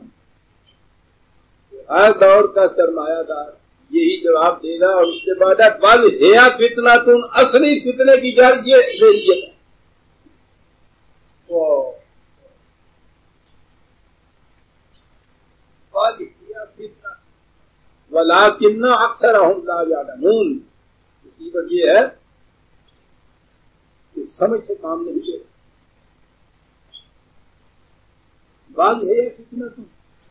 ہر دور کا سرمایہ دار یہی جواب دے گا اور اس کے بعد بل ہیا فتنا تم اصلی فتنے کی جڑ یہ لے لیے۔ ولا کنا اکثر ہوں لا زیادہ نون مصیبت یہ ہے کہ سمجھ سے کام نہیں لے بات ہے کتنا تم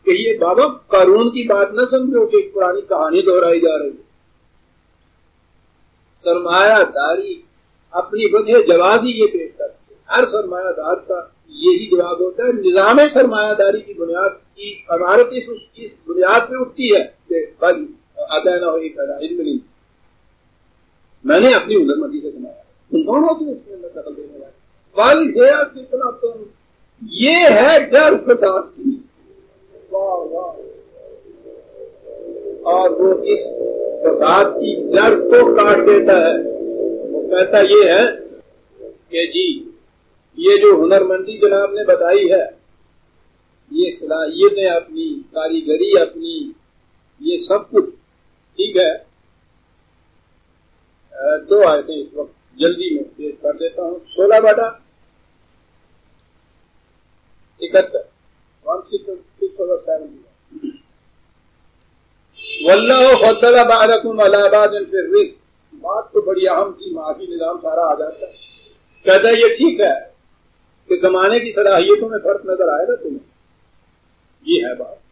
کہ یہ بابا قانون کی بات نہ سمجھو کہ پرانی کہانی دہرائی جا رہی ہے۔ سرمایہ داری اپنی وجہ جواز ہی یہ پیش کرتے ہر سرمایہ دار کا یہی جواب ہوتا ہے، نظام سرمایہ داری کی بنیاد کی عمارت اس کی بنیاد پہ اٹھتی ہے کہ بھائی ادا نہ ہو، ایک علم نہیں میں نے اپنی ادھر مندی سے کمایا تم کون ہوتے اس کے اندر دخل دینے والے۔ بل ہے کتنا تم یہ ہے ڈر فساد اور وہ اس فساد کی جڑ کو کاٹ دیتا ہے۔ وہ کہتا یہ ہے کہ جی یہ جو ہنر مندی جناب نے بتائی ہے، یہ صلاحیتیں اپنی، کاریگری اپنی، یہ سب کچھ ٹھیک ہے۔ دو آئے تھے اس وقت جلدی میں پیش کر دیتا ہوں۔ سولہ باٹا اکہتر۔ ون سکس فضل بعضکم على بعض في الرزق بات تو بڑی اہم تھی، معافی نظام سارا آ جاتا ہے کہتا ہے، یہ ٹھیک ہے کہ زمانے کی صلاحیتوں میں فرق نظر آئے گا تمہیں۔ یہ ہے بات۔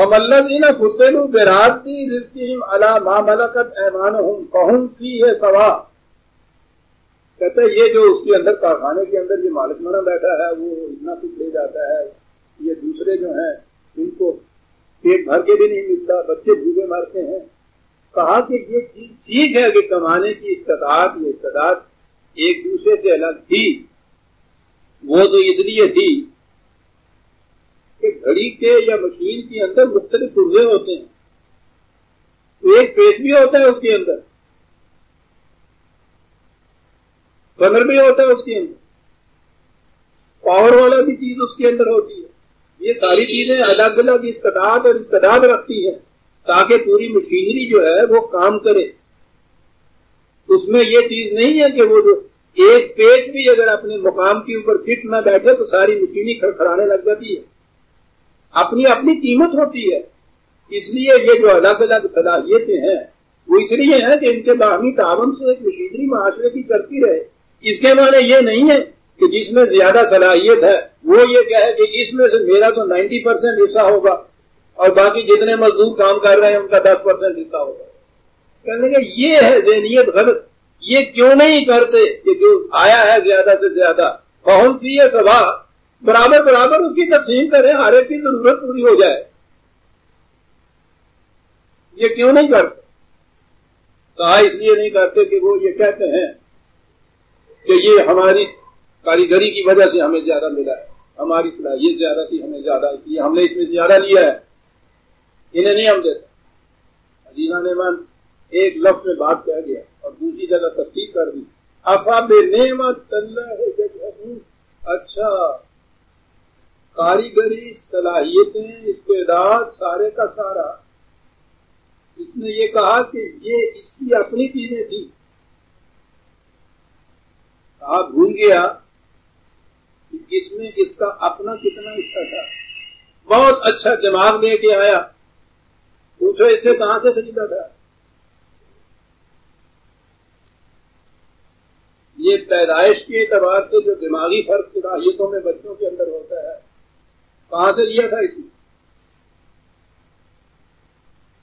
ہم اللہ جی نے فتح براتی رزقہم على ما ملکت ایمانہم فہم فی ہے سوا کہتے ہیں یہ جو اس کے اندر کارخانے کے اندر یہ مالک منا بیٹھا ہے، وہ اتنا کچھ لے جاتا ہے۔ یہ دوسرے جو ہیں، ان کو پیٹ بھر کے بھی نہیں ملتا، بچے بھوکے مارتے ہیں۔ کہا کہ یہ چیز ٹھیک ہے کہ کمانے کی استداعت یہ استداعت ایک دوسرے سے الگ تھی۔ وہ تو اس لیے تھی کہ گھڑی کے یا مشین کے اندر مختلف پرزے ہوتے ہیں۔ ایک پیٹ بھی ہوتا ہے اس کے اندر کنر بھی ہوتا ہے اس کے اندر۔ پاور والا بھی چیز اس کے اندر ہوتی ہے۔ یہ ساری چیزیں الگ الگ استداد اور استداد رکھتی ہیں تاکہ پوری مشینری جو ہے وہ کام کرے۔ اس میں یہ چیز نہیں ہے کہ وہ جو ایک پیج بھی اگر اپنے مقام کے اوپر فٹ نہ بیٹھے تو ساری مشینری کھڑکھڑانے لگ جاتی ہے۔ اپنی اپنی قیمت ہوتی ہے۔ اس لیے یہ جو الگ الگ صلاحیتیں ہیں، وہ اس لیے ہیں کہ ان کے باہمی تعاون سے ایک مشینری معاشرے کی کرتی رہے۔ اس کے معنی یہ نہیں ہے کہ جس میں زیادہ صلاحیت ہے، وہ یہ کہے کہ اس میں سے میرا تو نائنٹی پرسینٹ حصہ ہوگا اور باقی جتنے مزدور کام کر رہے ہیں، ان کا دس پرسینٹ حصہ ہوگا۔ کہنے کا یہ ہے ذہنیت غلط۔ یہ کیوں نہیں کرتے کہ جو آیا ہے زیادہ سے زیادہ؟ پہنچ ہے سبھا برابر برابر اس کی تقسیم کریں، ہر ایک کی ضرورت پوری ہو جائے۔ یہ کیوں نہیں کرتے؟ کہا اس لیے نہیں کرتے کہ وہ یہ کہتے ہیں کہ یہ ہماری کاریگری کی وجہ سے ہمیں زیادہ ملا ہے۔ ہماری صلاحیت زیادہ تھی، ہمیں زیادہ کی ہم نے اس میں زیادہ لیا ہے۔ انہیں نہیں ہم دیتے۔ عزیزہ نے من ایک لفظ میں بات کہہ گیا اور دوسری جگہ تصدیق کر دی۔ افا بے نعمت اچھا۔ کاریگری، صلاحیتیں، استعداد، سارے کا سارا۔ اس نے یہ کہا کہ یہ اس کی اپنی چیزیں تھی کہا، بھول گیا۔ اس میں اس کا اپنا کتنا حصہ تھا۔ بہت اچھا دماغ دے کے آیا۔ پوچھو اس سے کہاں سے خریدا تھا؟ یہ پیدائش کے اعتبار سے جو دماغی فرق صلاحیتوں میں بچوں کے اندر ہوتا ہے۔ کہاں سے لیا تھا اس نے؟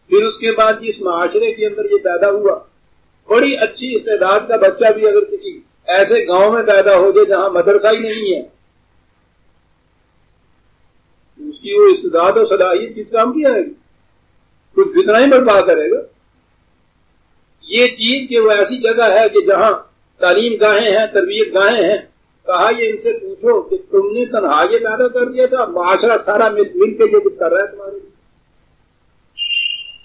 پھر اس اس کے بعد جس معاشرے کے اندر یہ پیدا ہوا، بڑی اچھی استعداد کا بچہ بھی اگر کسی ایسے گاؤں میں پیدا ہو جائے جہاں مدرسہ ہی نہیں ہے اس کی وہ استداد و صلاحیت کس کام کی آئے گی کچھ کتنا ہی برپا کرے گا۔ یہ چیز کہ وہ ایسی جگہ ہے کہ جہاں تعلیم گاہیں ہیں، تربیت گاہیں ہیں، کہا یہ ان سے پوچھو کہ تم نے تنہا یہ پیدا کر دیا تھا، معاشرہ سارا مل مل کے یہ کچھ کر رہا ہے تمہارے لیے۔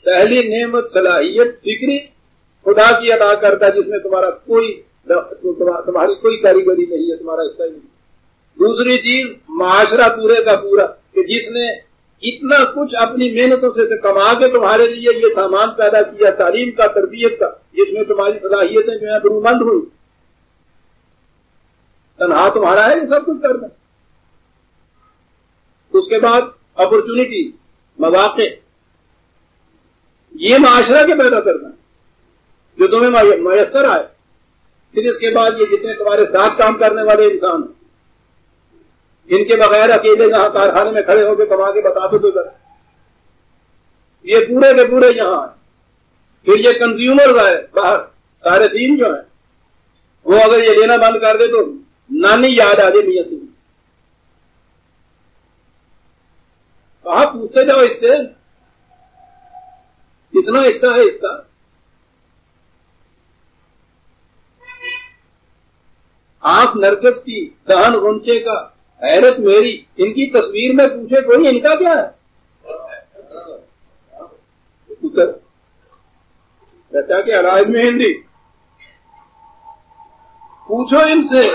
پہلی نعمت صلاحیت فکری خدا کی ادا کرتا جس میں تمہارا کوئی تمہاری کوئی کاریگری نہیں ہے، تمہارا حصہ ہی نہیں۔ دوسری چیز، معاشرہ پورے کا پورا۔ کہ جس نے اتنا کچھ اپنی محنتوں سے کما کے تمہارے لیے یہ سامان پیدا کیا، تعلیم کا، تربیت کا، جس میں تمہاری صلاحیتیں جو ہیں برومند ہوئی۔ تنہا تمہارا ہے، یہ سب کچھ کرنا اس کے بعد اپرچونٹی مواقع۔ یہ معاشرہ کے پیدا کرنا جو تمہیں میسر آئے۔ پھر اس کے بعد یہ جتنے تمہارے ساتھ کام کرنے والے انسان ہیں۔ جن کے بغیر اکیلے جہاں کارخانے میں کھڑے ہو کے کما کے بتا دو تو یہ پورے کے پورے یہاں پھر یہ کنزیومر آئے باہر۔ سارے تین جو ہیں۔ وہ اگر یہ لینا بند کر دے تو نانی یاد آ جائے میاں تین کہاں پوچھتے جاؤ اس سے۔ کتنا حصہ ہے اس کا؟ آنکھ نرگس کی دہن گنچے کا۔ حیرت میری، ان کی تصویر میں پوچھے کوئی ان کا کیا ہے؟ بچہ کے علاج میں ہندی۔ پوچھو ان سے۔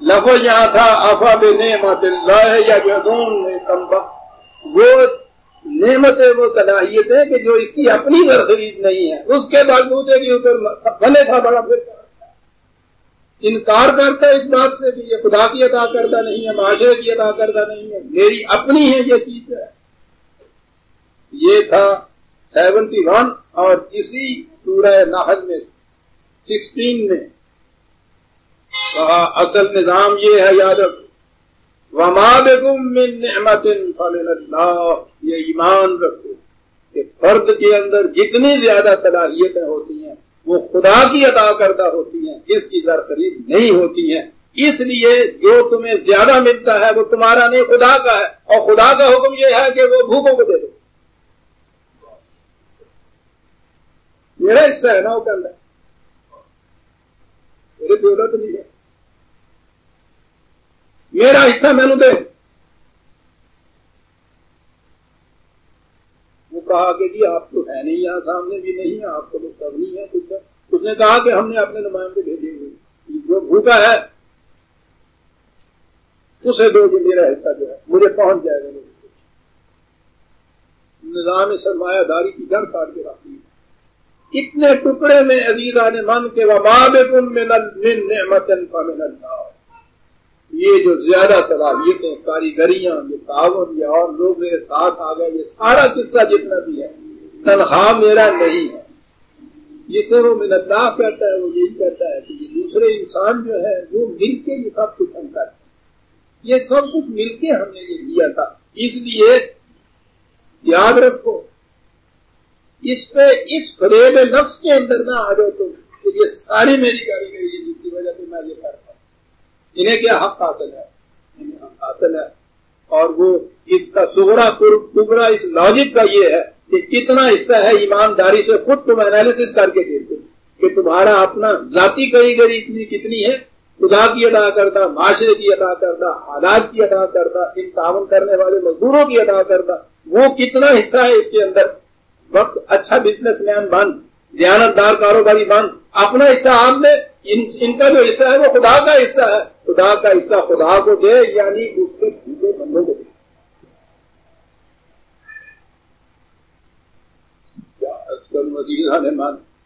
لفظ یہاں تھا، آفا بے نعمت اللہ یا جدون وہ نعمت وہ صلاحیت ہے کہ جو اس کی اپنی خرید نہیں ہے۔ اس کے باوجود ہے کہ اوپر بنے تھا، بڑا پھر۔ انکار کرتا ہے اس بات سے کہ یہ خدا کی ادا کردہ نہیں ہے معاشرے کی ادا کردہ نہیں ہے۔ میری اپنی ہے یہ چیز ہے۔ یہ تھا سیونٹی ون اور اسی سورہ ناحل میں، سکسٹین میں۔ کہا، اصل نظام یہ ہے یاد من نعمت فمن اللہ یہ ایمان رکھو کہ فرد کے اندر جتنی زیادہ صلاحیتیں ہوتی وہ خدا کی عطا کردہ ہوتی ہیں، جس کی در نہیں ہوتی ہیں۔ اس لیے جو تمہیں زیادہ ملتا ہے، وہ تمہارا نہیں، خدا کا ہے۔ اور خدا کا حکم یہ ہے کہ وہ بھوکوں کو دے دو میرا حصہ ہے نا وہ کر میری دولت نہیں ہے میرا حصہ میں نے دے۔ کہا کہ جی آپ تو ہے نہیں، یہاں سامنے بھی نہیں، آپ کو تو نہیں ہے کچھ اس نے کہا کہ ہم نے اپنے نمائندے بھیجے ہوئے۔ جو بھوکا ہے، اسے دو گے میرا حصہ جو ہے، مجھے پہنچ جائے گا۔ نظام سرمایہ داری کی جڑ کاٹ کے رکھتی ہے۔ اتنے ٹکڑے میں عزیزہ نے من کے وباب میں نعمت کا من اللہ یہ جو زیادہ صلاحیتیں کاریگریاں یہ تعاون یا اور لوگ میرے ساتھ آ گئے، یہ سارا قصہ جتنا بھی ہے، تنخواہ میرا نہیں ہے۔ جسے وہ من اللہ کرتا ہے، وہ یہی کرتا ہے کہ یہ دوسرے انسان جو ہے، وہ مل کے یہ سب کچھ ہم کرتے یہ سب کچھ مل کے ہم نے یہ دیا تھا۔ اس لیے یاد رکھو، اس پہ، اس فریب نفس کے اندر نہ آ جاؤ تو یہ ساری میری کاریگری ہے، جس کی وجہ سے میں یہ کرتا انہیں کیا حق حاصل ہے؟ انہیں حق حاصل ہے۔ اور وہ اس کا سگرا ٹکڑا اس لاجک کا یہ ہے کہ کتنا حصہ ہے ایمانداری سے خود تم انالیس کر کے دیکھو کہ تمہارا اپنا ذاتی کاریگری اتنی کتنی ہے؟ خدا کی ادا کرتا معاشرے کی ادا کرتا حالات کی ادا کرتا ان تعاون کرنے والے مزدوروں کی ادا کرتا وہ کتنا حصہ ہے اس کے اندر؟ وقت اچھا بزنس مین بند دیانت دار کاروباری بند اپنا حصہ آپ نے ان کا جو حصہ ہے وہ خدا کا حصہ ہے۔ خدا کا حصہ خدا کو دے یعنی اس کے جھوٹے بندوں کو دے۔ وزیر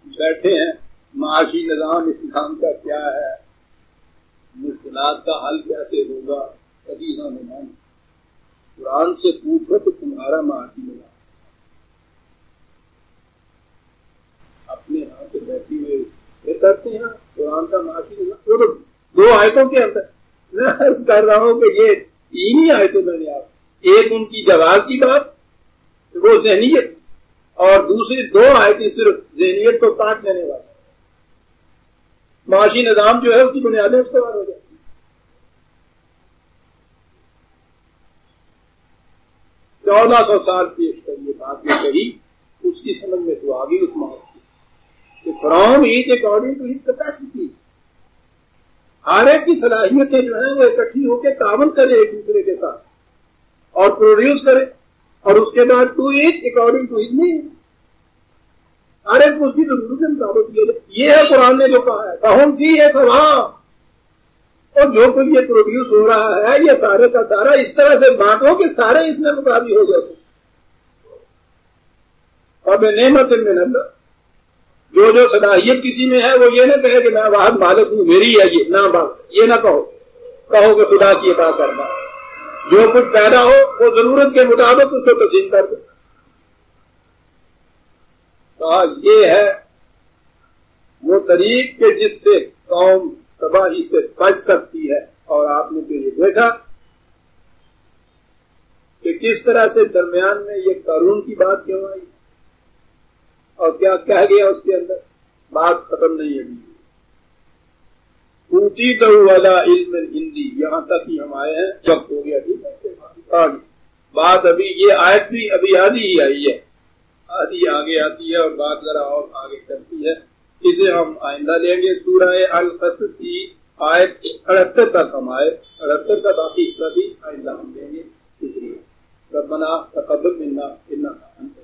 بیٹھے ہیں، معاشی نظام اسلام کا کیا ہے؟ مشکلات کا حل کیسے ہوگا؟ عزیزہ نمان قرآن سے پوچھو تو تمہارا معاشی نظام۔ اپنے ہاتھ سے بیٹھی ہوئے کرتے ہیں، قرآن کا معاشی نظام۔ دو آیتوں کے اندر میں حرض کر رہا ہوں کہ یہ تین ہی آیتوں میں نے آپ ایک ان کی جواز کی بات، وہ ذہنیت، اور دوسری دو آیتیں صرف ذہنیت کو کاٹ دینے والی۔ معاشی نظام جو ہے، اس کی بنیادیں اس کے بعد ہو جاتی چودہ سو سال پیش کر یہ بات میں کہی، اس کی سمجھ میں تو آگی اس ماحول کی کہ from age according to his capacity ہر ایک کی صلاحیتیں جو ہیں وہ اکٹھی ہو کے تعاون کرے ایک دوسرے کے ساتھ اور پروڈیوس کرے اور اس کے بعد to age according to his نہیں ہر ایک اس کی ضرورت کے مطابق یہ ہے قرآن نے جو کہا ہے کہوں کی یہ سوا اور جو کچھ یہ پروڈیوس ہو رہا ہے، یہ سارے کا سارا اس طرح سے بانٹو کہ سارے اس میں مقابل ہو جاتے اور میں نعمت میں نہ جو جو صلاحیت کسی میں ہے، وہ یہ نہ کہے کہ میں واحد مالک ہوں، میری ہے یہ، نہ بات، یہ نہ کہو۔ کہو کہ خدا کی عطا کرنا جو کچھ پیدا ہو، وہ ضرورت کے مطابق اس کو تسلیم کر دو کہا یہ ہے وہ طریق کہ جس سے قوم تباہی سے بچ سکتی ہے۔ اور آپ نے تو یہ دیکھا کہ کس طرح سے درمیان میں یہ قانون کی بات کیوں آئی؟ اور کیا کہہ گیا اس کے اندر؟ بات ختم نہیں ہوئی۔ اونچی تو والا علم ہندی یہاں تک ہی ہم آئے ہیں، جب ہو گیا بات ابھی، یہ آیت بھی ابھی آدھی ہی آئی ہے۔ آدھی آگے آتی ہے اور بات ذرا اور آگے کرتی ہے۔ اسے ہم آئندہ لیں گے، سورہ القصص کی آیت اڑہتر تک ہم آئے۔ اڑہتر کا باقی حصہ بھی آئندہ ہم لیں گے۔ ربنا تقبل منا انك انت